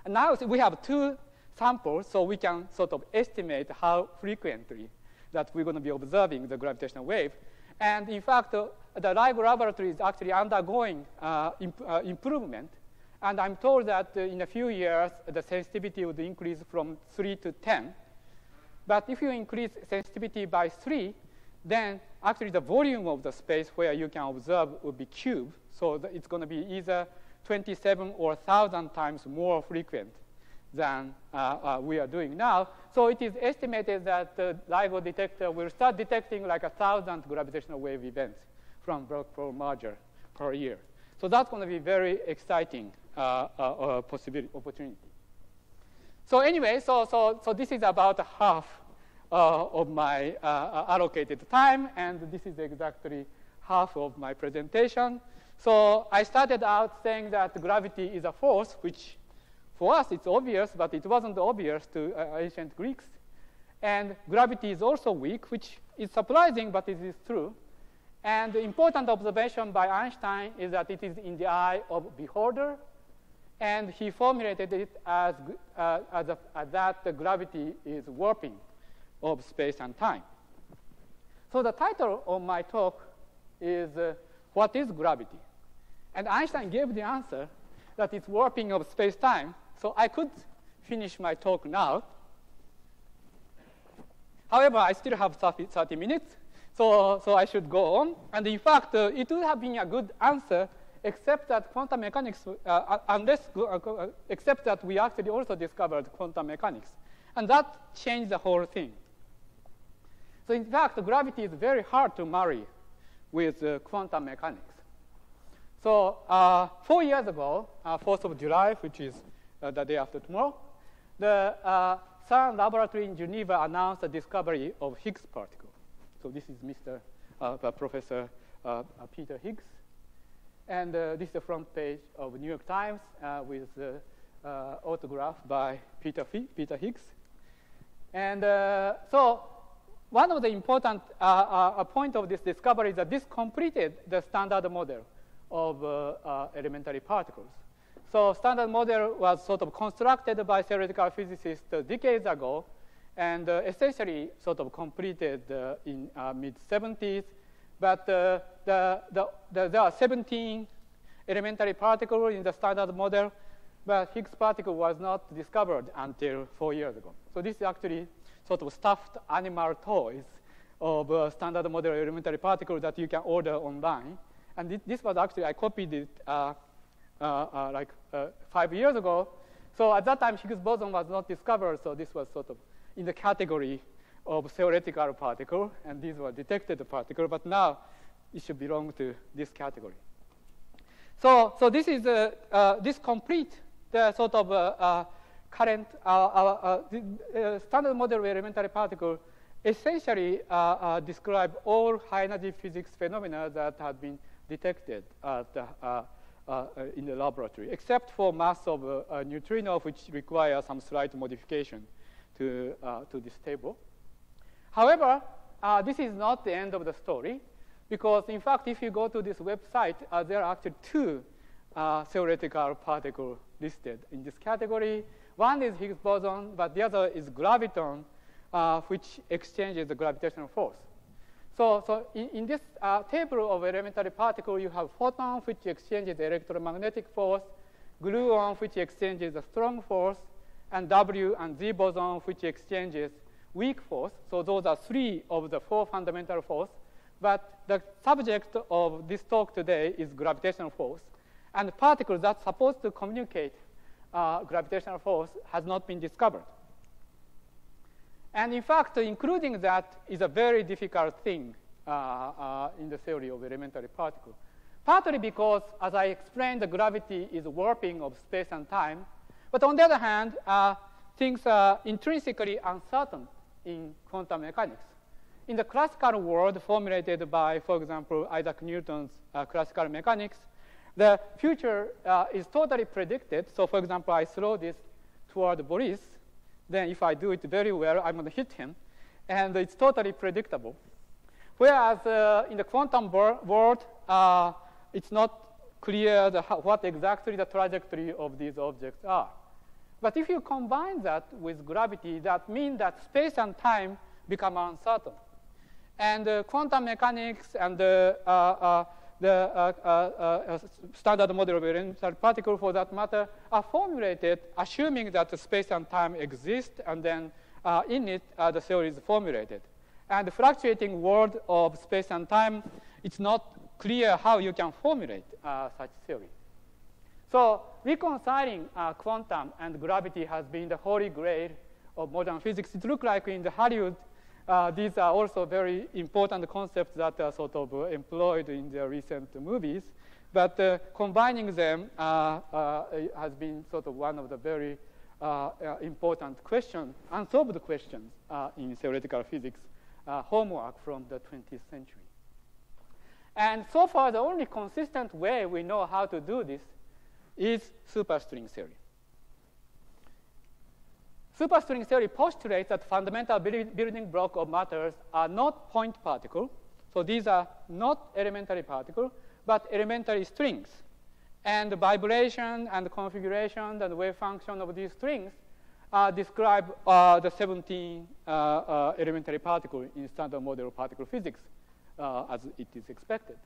And now we have two samples, so we can sort of estimate how frequently that we're going to be observing the gravitational wave. And in fact, uh, the LIGO laboratory is actually undergoing uh, imp uh, improvement and I'm told that uh, in a few years, the sensitivity would increase from 3 to 10. But if you increase sensitivity by 3, then actually the volume of the space where you can observe would be cubed. So it's going to be either 27 or 1,000 times more frequent than uh, uh, we are doing now. So it is estimated that the LIGO detector will start detecting like a 1,000 gravitational wave events from black hole merger per year. So that's going to be very exciting uh, uh, uh, possibility, opportunity. So anyway, so, so, so this is about half of my allocated time, and this is exactly half of my presentation. So I started out saying that gravity is a force, which for us it's obvious, but it wasn't obvious to uh, ancient Greeks. And gravity is also weak, which is surprising, but it is true. And the important observation by Einstein is that it is in the eye of beholder, and he formulated it as, uh, as, a, as, that the gravity is warping of space and time. So the title of my talk is uh, what is gravity? And Einstein gave the answer that it's warping of space-time. So I could finish my talk now. However, I still have 30, 30 minutes, so, so I should go on. And in fact, uh, it would have been a good answer, except that quantum mechanics, uh, uh unless, uh, except that we actually also discovered quantum mechanics. And that changed the whole thing. So in fact, gravity is very hard to marry with uh, quantum mechanics. So uh, four years ago, uh, 4th of July, which is uh, the day after tomorrow, the uh, CERN laboratory in Geneva announced the discovery of Higgs particle. So this is Mr. Uh, Professor uh, Peter Higgs. And this is the front page of the New York Times with the autograph by Peter, Peter Higgs. And so one of the important uh, uh, point of this discovery is that this completed the standard model of uh, uh, elementary particles. So standard model was sort of constructed by theoretical physicists decades ago and uh, essentially sort of completed in mid-70s. But the, the, the, there are 17 elementary particles in the standard model, but Higgs particle was not discovered until four years ago. So this is actually sort of stuffed animal toys of uh, standard model elementary particles that you can order online. And th this was actually, I copied it uh, uh, uh Uh, uh, like uh, five years ago. So at that time, Higgs boson was not discovered, so this was sort of in the category of theoretical particle, and these were detected particle, but now it should belong to this category. So, so this is uh, uh this complete the sort of current standard model of elementary particle essentially describe all high energy physics phenomena that have been detected uh, uh, in the laboratory, except for mass of uh, neutrino, which require some slight modification to, to this table. However, this is not the end of the story, because in fact, if you go to this website, there are actually two theoretical particles listed in this category. One is Higgs boson, but the other is graviton, uh, which exchanges the gravitational force. So, so in, in this uh, table of elementary particle, you have photon, which exchanges the electromagnetic force, gluon, which exchanges the strong force, and W and Z boson, which exchanges weak force. So those are three of the four fundamental force. But the subject of this talk today is gravitational force. And particles that's supposed to communicate uh, gravitational force has not been discovered. And in fact, including that is a very difficult thing uh, uh, in the theory of elementary particles. Partly because, as I explained, the gravity is warping of space and time. But on the other hand, uh, things are intrinsically uncertain in quantum mechanics. In the classical world formulated by, for example, Isaac Newton's uh, classical mechanics, the future uh, is totally predicted. So for example, I throw this toward Boris, then if I do it very well, I'm going to hit him. And it's totally predictable. Whereas uh, in the quantum world, uh, it's not clear the, what exactly the trajectory of these objects are. But if you combine that with gravity, that means that space and time become uncertain. And uh, quantum mechanics and the uh, uh, the uh, uh, uh, standard model of elementary particle, for that matter, are formulated assuming that space and time exist, and then in it, the theory is formulated. And the fluctuating world of space and time, it's not clear how you can formulate such theory. So reconciling uh, quantum and gravity has been the holy grail of modern physics. It looks like in the Hollywood uh, these are also very important concepts that are sort of employed in the recent movies. But uh, combining them uh, uh has been sort of one of the very uh, important questions, unsolved questions in theoretical physics homework from the 20th century. And so far, the only consistent way we know how to do this is superstring theory. Superstring theory postulates that fundamental building block of matters are not point particles. So these are not elementary particles, but elementary strings. And the vibration and the configuration and the wave function of these strings uh, describe uh, the 17 uh, uh, elementary particles in standard model of particle physics, uh, as it is expected.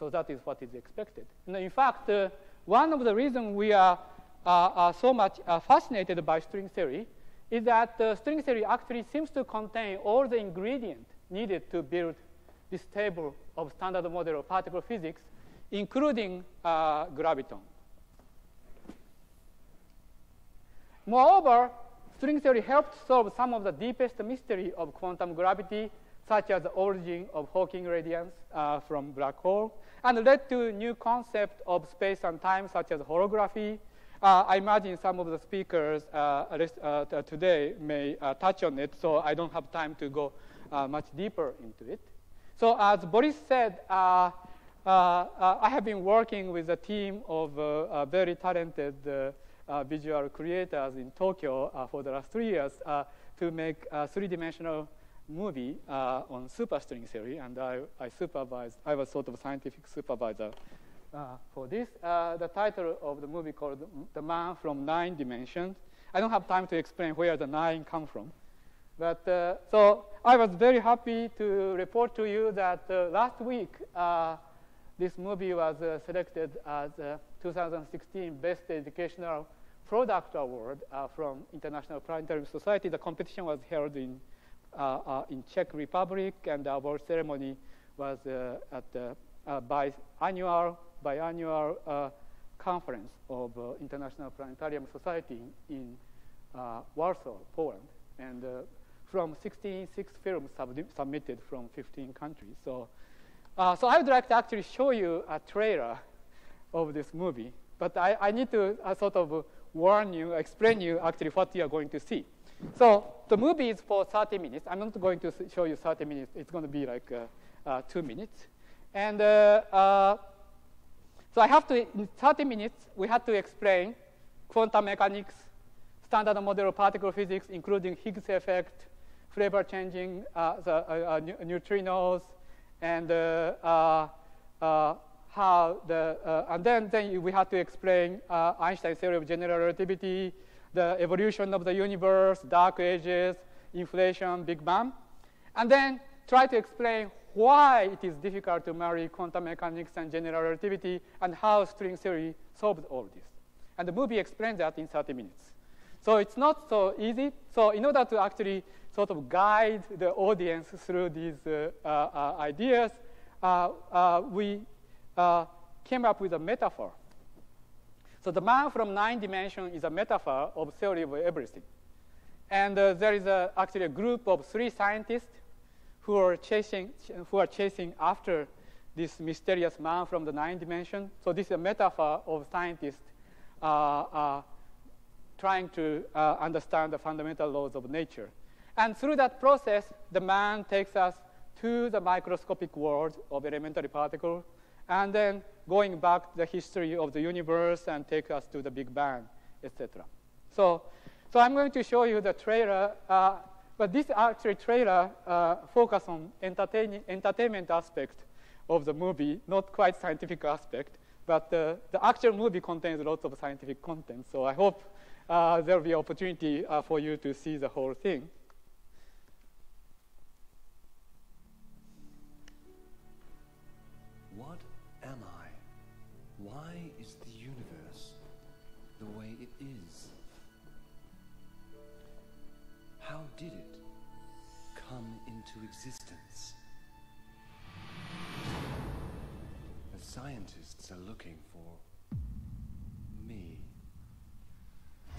So that is what is expected. And in fact, uh, one of the reasons we are, are so much fascinated by string theory is that the string theory actually seems to contain all the ingredients needed to build this table of standard model of particle physics, including uh, graviton. Moreover, string theory helped solve some of the deepest mystery of quantum gravity, such as the origin of Hawking radiance uh, from black hole, and led to new concept of space and time, such as holography. Uh, I imagine some of the speakers uh, uh today may uh, touch on it, so I don't have time to go uh, much deeper into it. So as Boris said, I have been working with a team of very talented visual creators in Tokyo for the last three years to make a three-dimensional movie on superstring theory, and I, I supervised, I was sort of a scientific supervisor uh, for this. Uh, the title of the movie called The Man from Nine Dimensions. I don't have time to explain where the nine come from. But uh, so I was very happy to report to you that uh, last week uh, this movie was selected as 2016 Best Educational Product Award from International Planetary Society. The competition was held in in Czech Republic, and the award ceremony was at the biannual biannual conference of International Planetarium Society in Warsaw, Poland, and from 16 six films sub submitted from 15 countries. So, uh, so I would like to actually show you a trailer of this movie, but I, I need to uh, sort of warn you, explain you actually what you are going to see. So the movie is for 30 minutes. I'm not going to show you 30 minutes. It's going to be like uh, uh two minutes. And uh, uh, so I have to, in 30 minutes, we have to explain quantum mechanics, standard model of particle physics, including Higgs effect, flavor changing uh, the uh, uh, neutrinos, and how the, and then, then we have to explain Einstein's theory of general relativity, the evolution of the universe, dark ages, inflation, Big Bang, and then try to explain why it is difficult to marry quantum mechanics and general relativity and how string theory solves all this. And the movie explains that in 30 minutes. So it's not so easy. So in order to actually sort of guide the audience through these uh, uh, ideas, uh, we came up with a metaphor. So the man from nine dimension is a metaphor of theory of everything. And uh, there is a, actually a group of three scientists who are chasing, who are chasing after this mysterious man from the nine dimension. So this is a metaphor of scientists uh, uh, trying to understand the fundamental laws of nature. And through that process, the man takes us to the microscopic world of elementary particles, and then going back the history of the universe and take us to the Big Bang, etc. So, so I'm going to show you the trailer, uh, but this actually trailer uh, focus on entertain entertainment aspect of the movie, not quite scientific aspect, but uh, the actual movie contains lots of scientific content. So I hope uh, there will be opportunity uh, for you to see the whole thing.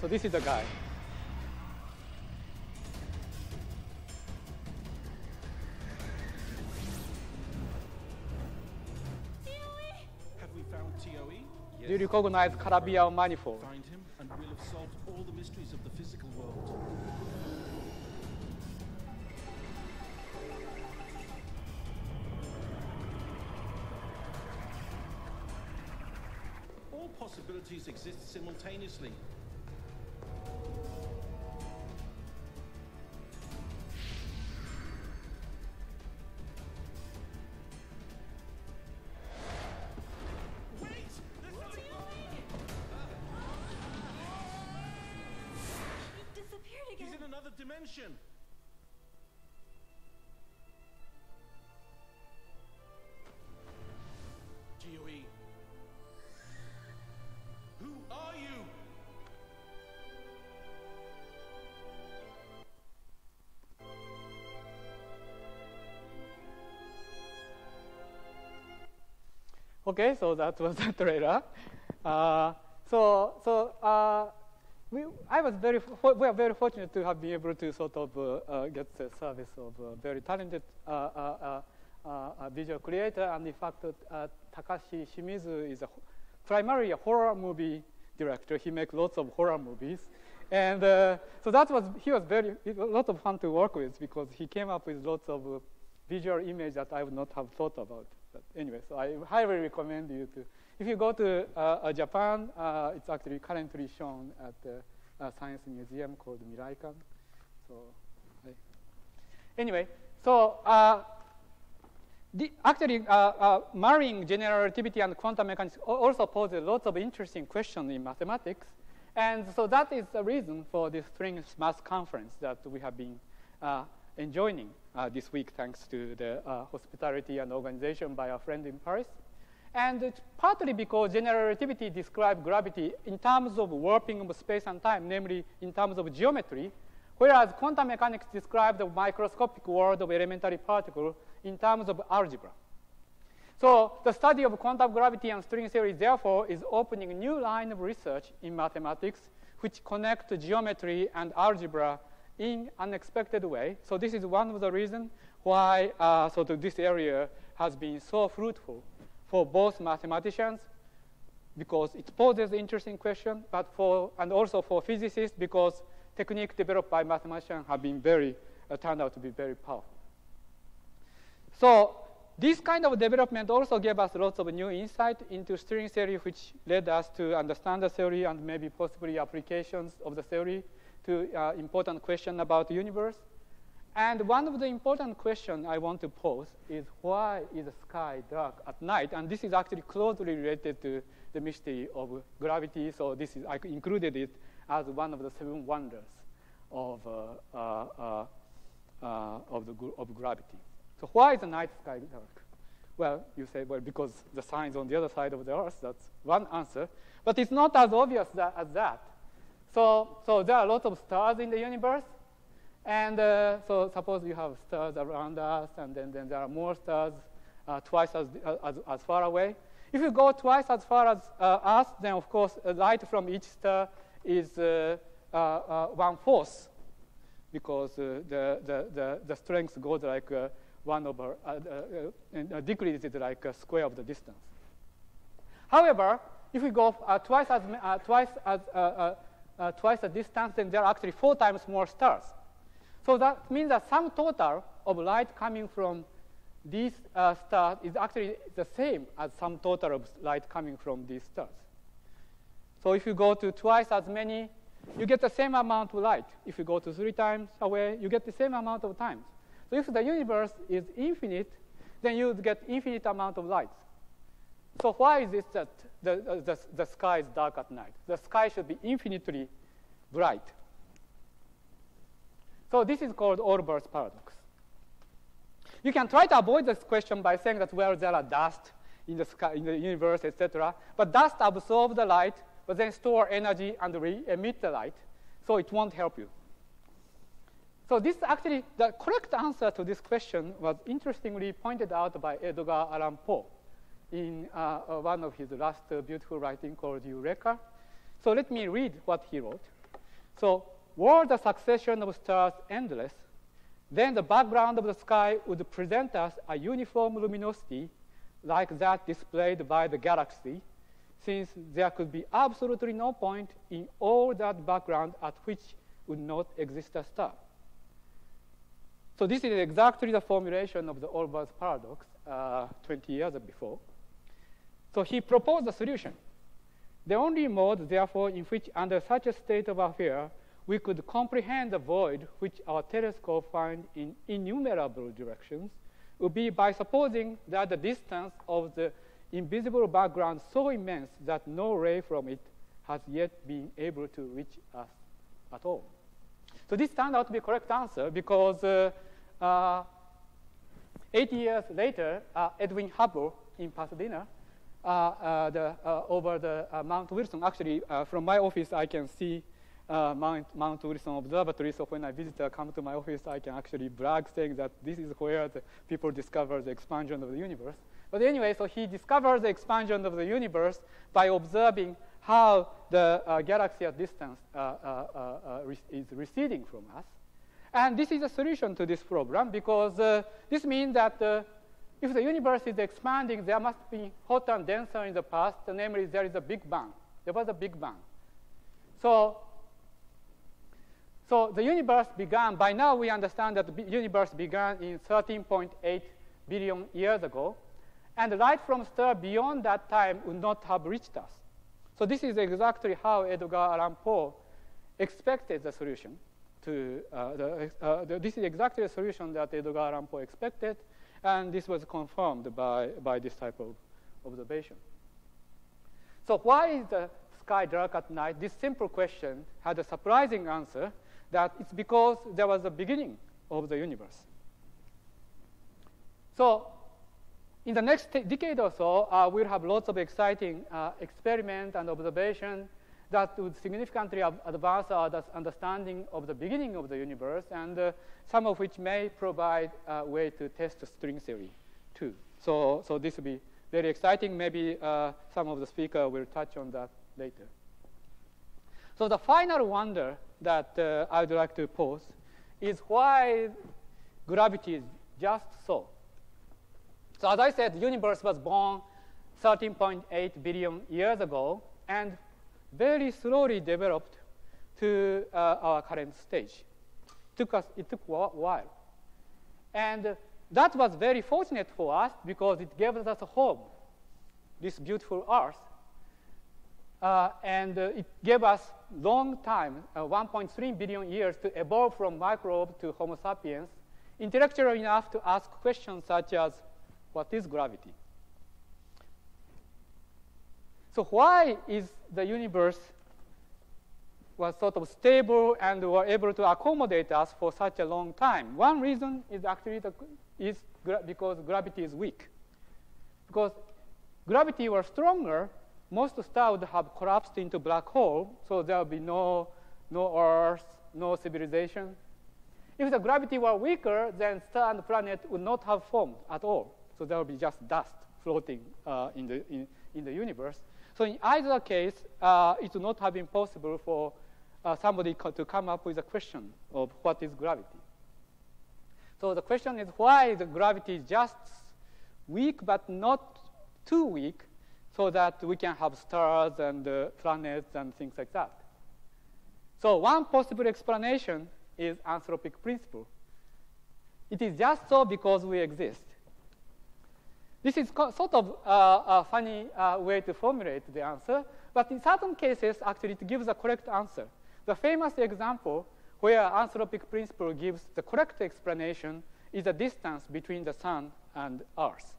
So this is the guy. Have we found TOE? Yes. Do you recognize manifold? Find him and we'll have solved all the mysteries of the physical world. possibilities exist simultaneously. Okay, so that was the trailer. Uh, so, so uh, we, I was very, we are very fortunate to have been able to sort of uh, uh get the service of a very talented uh, uh, visual creator. And in fact, Takashi Shimizu is a, primarily a horror movie director. He makes lots of horror movies. And so that was, he was very, a lot of fun to work with because he came up with lots of visual images that I would not have thought about. But anyway, so I highly recommend you to, if you go to uh, uh, Japan, uh, it's actually currently shown at the science museum called Miraikan. So, anyway, so the, actually, uh, uh, marrying general relativity and quantum mechanics also poses lots of interesting questions in mathematics. And so that is the reason for this string mass conference that we have been uh, enjoying uh, this week thanks to the uh, hospitality and organization by our friend in Paris. And it's partly because general relativity describes gravity in terms of warping of space and time, namely in terms of geometry, whereas quantum mechanics describes the microscopic world of elementary particles in terms of algebra. So the study of quantum gravity and string theory, therefore, is opening a new line of research in mathematics which connect geometry and algebra in unexpected way. So this is one of the reasons why uh, so this area has been so fruitful for both mathematicians because it poses interesting question, but for and also for physicists because techniques developed by mathematicians have been very uh, turned out to be very powerful. So this kind of development also gave us lots of new insight into string theory, which led us to understand the theory and maybe possibly applications of the theory to uh, important question about the universe. And one of the important questions I want to pose is why is the sky dark at night? And this is actually closely related to the mystery of gravity. So this is, I included it as one of the seven wonders of, uh, uh, uh, uh of, the, of gravity. So why is the night sky dark? Well, you say, well, because the sun is on the other side of the Earth. That's one answer. But it's not as obvious that, as that. So, so there are a lot of stars in the universe. And uh, so suppose you have stars around us, and then, then there are more stars uh, twice as, as, as, far away. If you go twice as far as uh, us, then of course light from each star is uh, uh, uh, one-fourth, because the, the, the, the strength goes like 1 over, and decreases like a square of the distance. However, if we go twice as, twice as uh, twice the distance, then there are actually four times more stars. So that means that sum total of light coming from these uh, stars is actually the same as sum total of light coming from these stars. So if you go to twice as many, you get the same amount of light. If you go to three times away, you get the same amount of times. So if the universe is infinite, then you get infinite amount of light. So why is it that the, uh, the, the sky is dark at night? The sky should be infinitely bright. So this is called Olbers paradox. You can try to avoid this question by saying that well, there are dust in the, sky, in the universe, etc. But dust absorbs the light, but then store energy and re-emit the light, so it won't help you. So this actually, the correct answer to this question was interestingly pointed out by Edgar Allan Poe in uh, uh, one of his last uh, beautiful writing called Eureka. So let me read what he wrote. So were the succession of stars endless, then the background of the sky would present us a uniform luminosity like that displayed by the galaxy, since there could be absolutely no point in all that background at which would not exist a star. So this is exactly the formulation of the Olbers paradox uh, 20 years before. So he proposed a solution. The only mode, therefore, in which under such a state of affairs, we could comprehend the void which our telescope finds in innumerable directions would be by supposing that the distance of the invisible background so immense that no ray from it has yet been able to reach us at all. So this turned out to be a correct answer because uh, uh, 80 years later, uh, Edwin Hubble in Pasadena the, uh, over the Mount Wilson. Actually, from my office, I can see Mount, Mount Wilson Observatory. So when a visitor comes to my office, I can actually brag saying that this is where the people discover the expansion of the universe. But anyway, so he discovered the expansion of the universe by observing how the uh, galaxy at distance uh, uh, uh is receding from us. And this is a solution to this problem because uh, this means that uh, if the universe is expanding, there must be hotter and denser in the past, namely there is a big bang. There was a big bang. So, so the universe began, by now we understand that the universe began in 13.8 billion years ago, and the light from stars beyond that time would not have reached us. So this is exactly how Edgar Allan Poe expected the solution to uh, the, uh, the, this is exactly the solution that Edgar Allan Poe expected, and this was confirmed by, by this type of observation. So why is the sky dark at night? This simple question had a surprising answer that it's because there was a beginning of the universe. So in the next decade or so, uh, we'll have lots of exciting uh, experiment and observation that would significantly advance our understanding of the beginning of the universe, and uh, some of which may provide a way to test string theory too. So, so this will be very exciting. Maybe uh, some of the speakers will touch on that later. So the final wonder that uh, I would like to pose is why gravity is just so. So as I said, the universe was born 13.8 billion years ago, and very slowly developed to uh, our current stage. It took, us, it took a while. And that was very fortunate for us because it gave us a home, this beautiful Earth. Uh, and uh, it gave us long time, uh, 1.3 billion years to evolve from microbe to Homo sapiens, intellectual enough to ask questions such as, what is gravity? So why is the universe was sort of stable and were able to accommodate us for such a long time? One reason is actually the, is gra because gravity is weak. Because gravity were stronger, most stars would have collapsed into black hole, so there would be no, no Earth, no civilization. If the gravity were weaker, then star and planet would not have formed at all. So there would be just dust floating uh, in, the, in, in the universe. So in either case, uh, it would not have been possible for uh, somebody to come up with a question of what is gravity. So the question is why the gravity is just weak but not too weak so that we can have stars and uh, planets and things like that. So one possible explanation is anthropic principle. It is just so because we exist. This is sort of uh, a funny uh, way to formulate the answer, but in certain cases, actually, it gives a correct answer. The famous example where anthropic principle gives the correct explanation is the distance between the sun and Earth.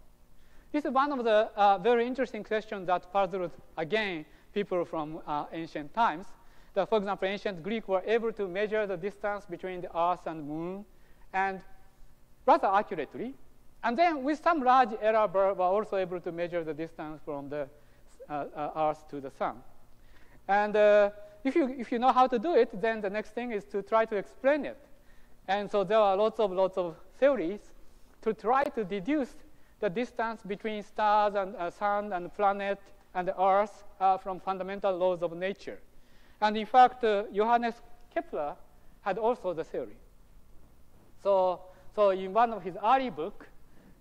This is one of the uh, very interesting questions that puzzled, again, people from uh, ancient times. That, for example, ancient Greek were able to measure the distance between the Earth and Moon, and rather accurately, and then with some large error, we're also able to measure the distance from the uh, uh, Earth to the sun. And uh, if, you, if you know how to do it, then the next thing is to try to explain it. And so there are lots of, lots of theories to try to deduce the distance between stars and uh, sun and planet and the Earth uh, from fundamental laws of nature. And in fact, uh, Johannes Kepler had also the theory. So, so in one of his early books,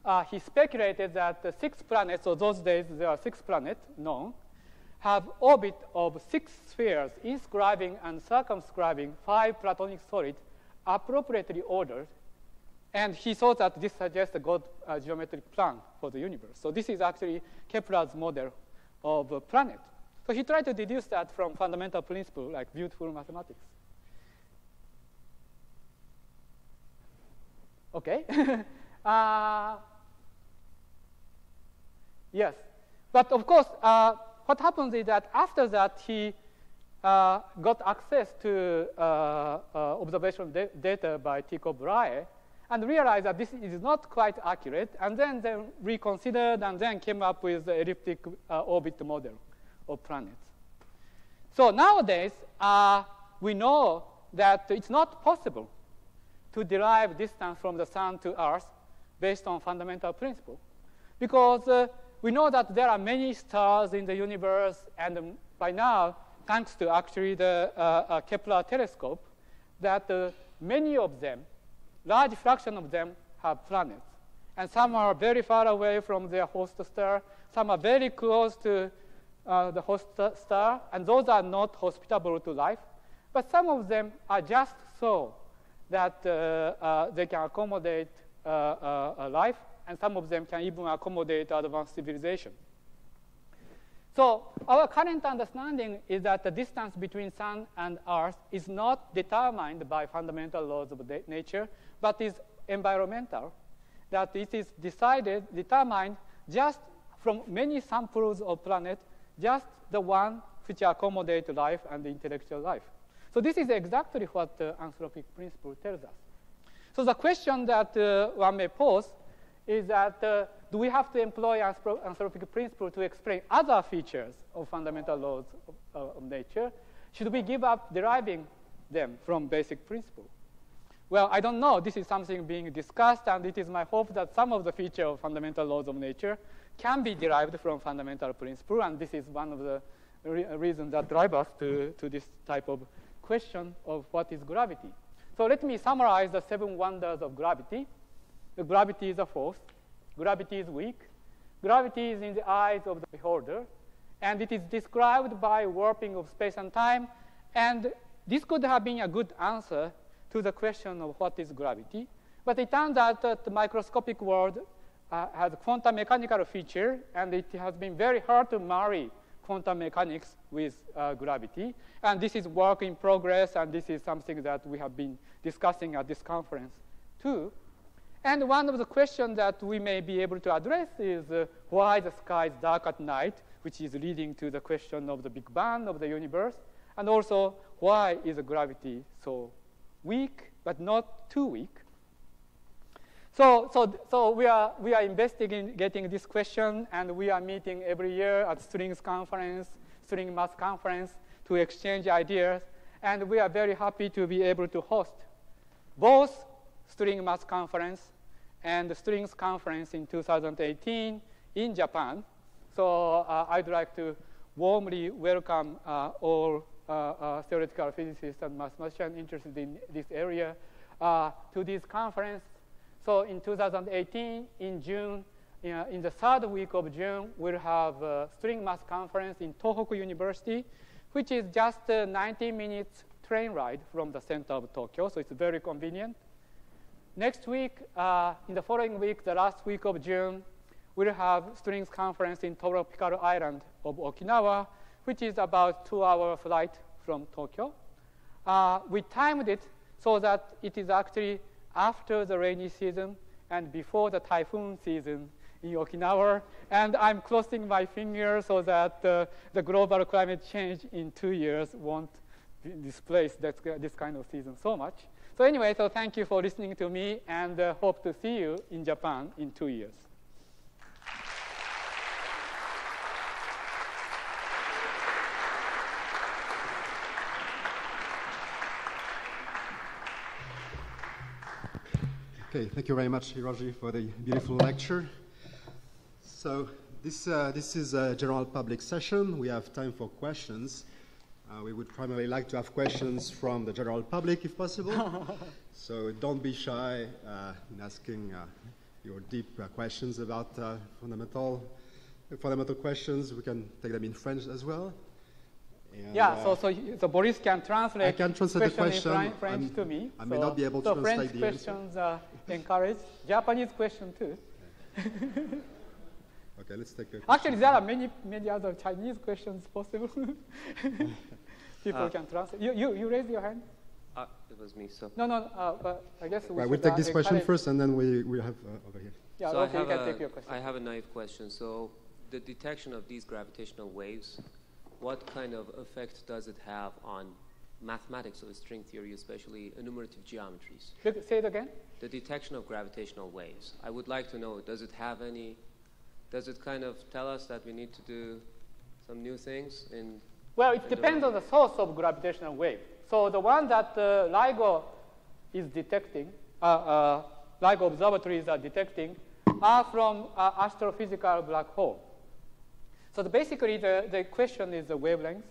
uh, he speculated that the six planets, so those days there are six planets known, have orbit of six spheres inscribing and circumscribing five platonic solids appropriately ordered. And he thought that this suggests a good uh, geometric plan for the universe. So this is actually Kepler's model of a planet. So he tried to deduce that from fundamental principle like beautiful mathematics. Okay. uh, Yes. But of course, uh, what happens is that after that, he uh, got access to uh, uh observation da data by Tycho Brahe and realized that this is not quite accurate, and then they reconsidered and then came up with the elliptic uh, orbit model of planets. So nowadays, uh, we know that it's not possible to derive distance from the sun to Earth based on fundamental principle because we know that there are many stars in the universe, and um, by now, thanks to actually the uh, uh, Kepler telescope, that uh, many of them, large fraction of them, have planets. And some are very far away from their host star, some are very close to uh, the host star, and those are not hospitable to life. But some of them are just so that uh, uh, they can accommodate life, and some of them can even accommodate advanced civilization. So our current understanding is that the distance between Sun and Earth is not determined by fundamental laws of nature, but is environmental. That it is decided, determined just from many samples of planet, just the one which accommodate life and intellectual life. So this is exactly what the anthropic principle tells us. So the question that uh, one may pose is that uh, do we have to employ anthropic principle to explain other features of fundamental laws of, uh, of, nature? Should we give up deriving them from basic principle? Well, I don't know. This is something being discussed, and it is my hope that some of the features of fundamental laws of nature can be derived from fundamental principle, and this is one of the re reasons that drive us to, to this type of question of what is gravity. So let me summarize the seven wonders of gravity. The gravity is a force. Gravity is weak. Gravity is in the eyes of the beholder. And it is described by warping of space and time. And this could have been a good answer to the question of what is gravity. But it turns out that the microscopic world uh, has quantum mechanical feature, and it has been very hard to marry quantum mechanics with uh, gravity. And this is work in progress, and this is something that we have been discussing at this conference too. And one of the questions that we may be able to address is uh, why the sky is dark at night, which is leading to the question of the Big Bang of the universe, and also why is gravity so weak, but not too weak. So, so, so we, are, we are investigating getting this question, and we are meeting every year at Strings Conference, String Math Conference, to exchange ideas. And we are very happy to be able to host both String Math Conference and the Strings Conference in 2018 in Japan. So uh, I'd like to warmly welcome uh, all uh, uh theoretical physicists and mathematicians interested in this area to this conference. So in 2018, in June, in the third week of June, we'll have a String Math Conference in Tohoku University, which is just a 90 minutes train ride from the center of Tokyo, so it's very convenient. Next week, uh, in the following week, the last week of June, we'll have Strings Conference in tropical island of Okinawa, which is about two-hour flight from Tokyo. Uh, we timed it so that it is actually after the rainy season and before the typhoon season in Okinawa. And I'm crossing my fingers so that uh, the global climate change in two years won't displace that, this kind of season so much. So anyway, so thank you for listening to me and uh, hope to see you in Japan in two years. Okay, thank you very much, Hirosi, for the beautiful lecture. So this, uh, this is a general public session. We have time for questions. Uh, we would primarily like to have questions from the general public, if possible. so don't be shy uh, in asking uh, your deep uh, questions about uh, fundamental, fundamental questions. We can take them in French as well. And, yeah, uh, so, so, so Boris can translate, I can translate the question in French I'm, to me. I may so, not be able to so translate French the questions are encouraged. Japanese question too. okay, let's take a question. Actually, there are many, many other Chinese questions possible. People uh, can translate. You, you, you raise your hand? Uh, it was me, so. No, no, uh, but I guess we right, We'll take this question first, and then we, we have uh, over here. Yeah, so okay, I have you can a, take your question. I have a naive question. So the detection of these gravitational waves what kind of effect does it have on mathematics of string theory, especially enumerative geometries? Say it again. The detection of gravitational waves. I would like to know, does it have any, does it kind of tell us that we need to do some new things in Well, it depends on the source of gravitational wave. So the one that uh, LIGO is detecting, uh, uh, LIGO observatories are detecting, are from uh, astrophysical black hole. So the basically, the, the question is the wavelength.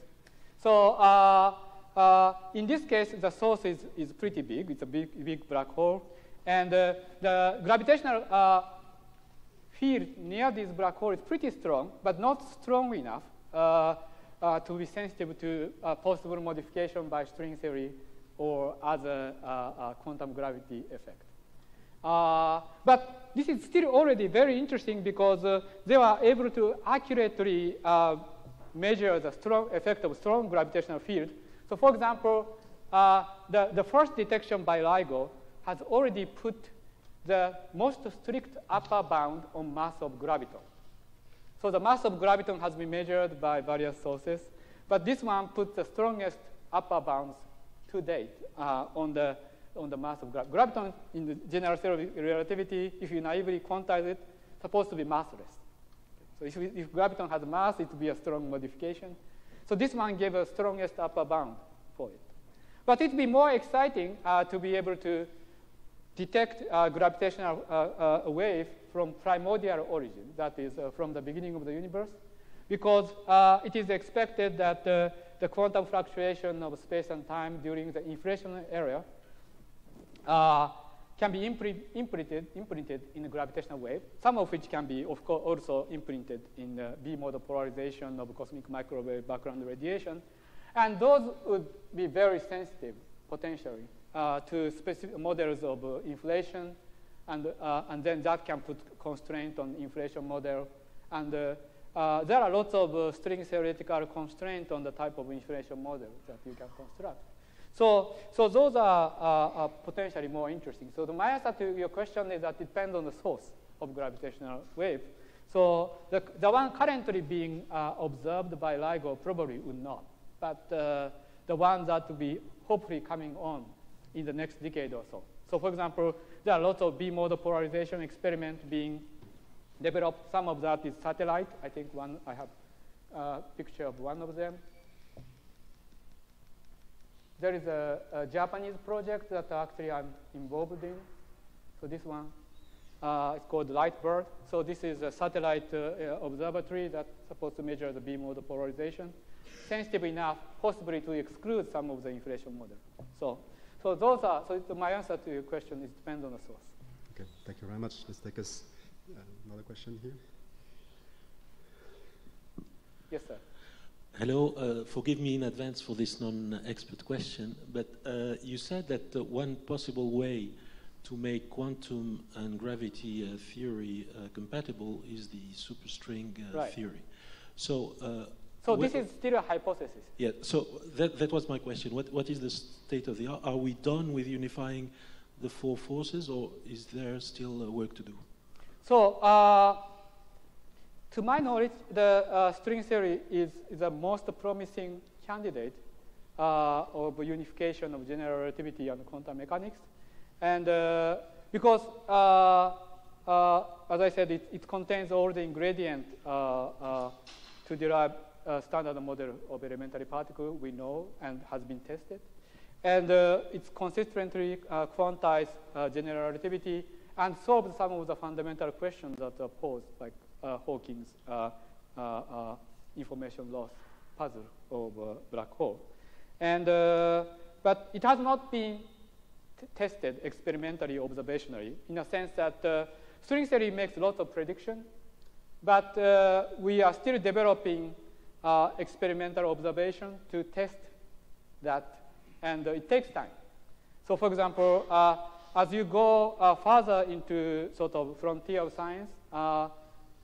So uh, uh, in this case, the source is, is pretty big. It's a big, big black hole. And uh, the gravitational field near this black hole is pretty strong, but not strong enough uh, uh, to be sensitive to possible modification by string theory or other quantum gravity effect. Uh, but this is still already very interesting because uh, they were able to accurately uh, measure the strong effect of strong gravitational field. So for example, uh, the, the first detection by LIGO has already put the most strict upper bound on mass of graviton. So the mass of graviton has been measured by various sources, but this one puts the strongest upper bounds to date uh, on the on the mass of gra graviton in the general theory of relativity, if you naively quantize it, supposed to be massless. So if, if graviton has mass, it would be a strong modification. So this one gave a strongest upper bound for it. But it would be more exciting uh, to be able to detect uh, gravitational uh, uh wave from primordial origin, that is uh, from the beginning of the universe, because uh, it is expected that the quantum fluctuation of space and time during the inflationary era uh, can be imprinted, imprinted in the gravitational wave, some of which can be, of course, also imprinted in the B-mode polarization of cosmic microwave background radiation. And those would be very sensitive, potentially, uh, to specific models of uh, inflation, and, uh, and then that can put constraint on inflation model. And uh, uh, there are lots of string theoretical constraint on the type of inflation model that you can construct. So, so those are, are potentially more interesting. So the, my answer to your question is that it depends on the source of gravitational wave. So the, the one currently being uh, observed by LIGO probably would not. But uh, the one that will be hopefully coming on in the next decade or so. So for example, there are lots of B-mode polarization experiments being developed. Some of that is satellite. I think one, I have a picture of one of them. There is a, a, Japanese project that actually I'm involved in. So this one, uh, it's called LiteBIRD. So this is a satellite uh, observatory that's supposed to measure the B-mode polarization. Sensitive enough, possibly to exclude some of the inflation model. So, so those are, so my answer to your question is depends on the source. Okay, thank you very much. Let's take us uh, another question here. Yes, sir. Hello, uh, forgive me in advance for this non-expert question, but uh, you said that uh, one possible way to make quantum and gravity uh, theory uh, compatible is the superstring uh, right. theory. So, so this is still a hypothesis. Yeah. So that that was my question. What what is the state of the art? Are we done with unifying the four forces, or is there still work to do? So to my knowledge, the uh, string theory is, is, the most promising candidate uh, of unification of general relativity and quantum mechanics. And uh, because, uh, uh, as I said, it, it, contains all the ingredients uh, to derive a standard model of elementary particle we know and has been tested. And it's consistently quantized general relativity and solves some of the fundamental questions that are posed, like uh, Hawking's uh, uh, information loss puzzle of black hole. And, but it has not been tested experimentally, observationally, in a sense that uh, string theory makes a lot of prediction, but uh, we are still developing uh, experimental observation to test that, and it takes time. So for example, as you go further into sort of frontier of science,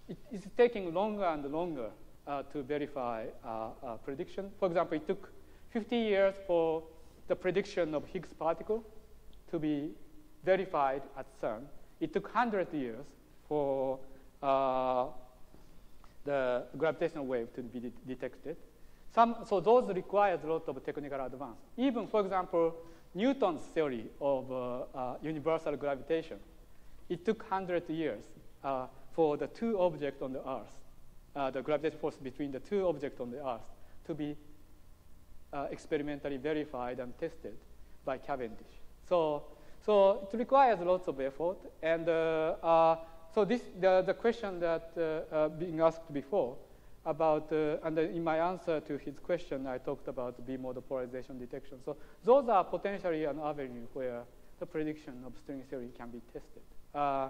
it is taking longer and longer uh, to verify uh, uh, prediction. For example, it took 50 years for the prediction of Higgs particle to be verified at CERN. It took 100 years for uh, the gravitational wave to be de detected. Some, so those require a lot of technical advance. Even, for example, Newton's theory of uh, uh, universal gravitation, it took 100 years for the two objects on the Earth, uh, the gravitational force between the two objects on the Earth, to be uh, experimentally verified and tested by Cavendish. So, so it requires lots of effort, and uh, uh so this, the, the question that uh, uh, being asked before about, uh, and in my answer to his question, I talked about B-mode polarization detection. So those are potentially an avenue where the prediction of string theory can be tested. Uh,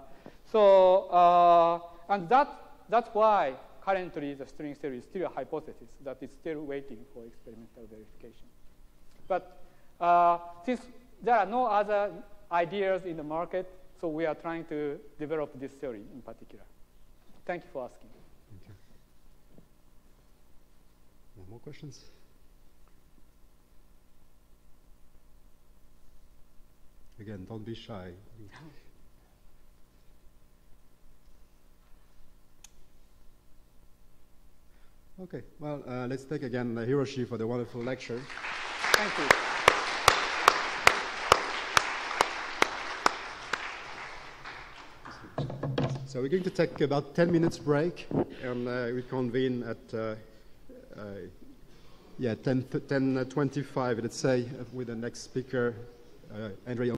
so, uh, and that, that's why currently the string theory is still a hypothesis that is still waiting for experimental verification. But uh, since there are no other ideas in the market, so we are trying to develop this theory in particular. Thank you for asking. Thank you. No more questions? Again, don't be shy. Okay, well, uh, let's take again uh, Hirosi for the wonderful lecture. Thank you. So we're going to take about 10 minutes break and uh, we convene at uh, uh, yeah 10, 10 uh, 25 let's say with the next speaker uh, Andre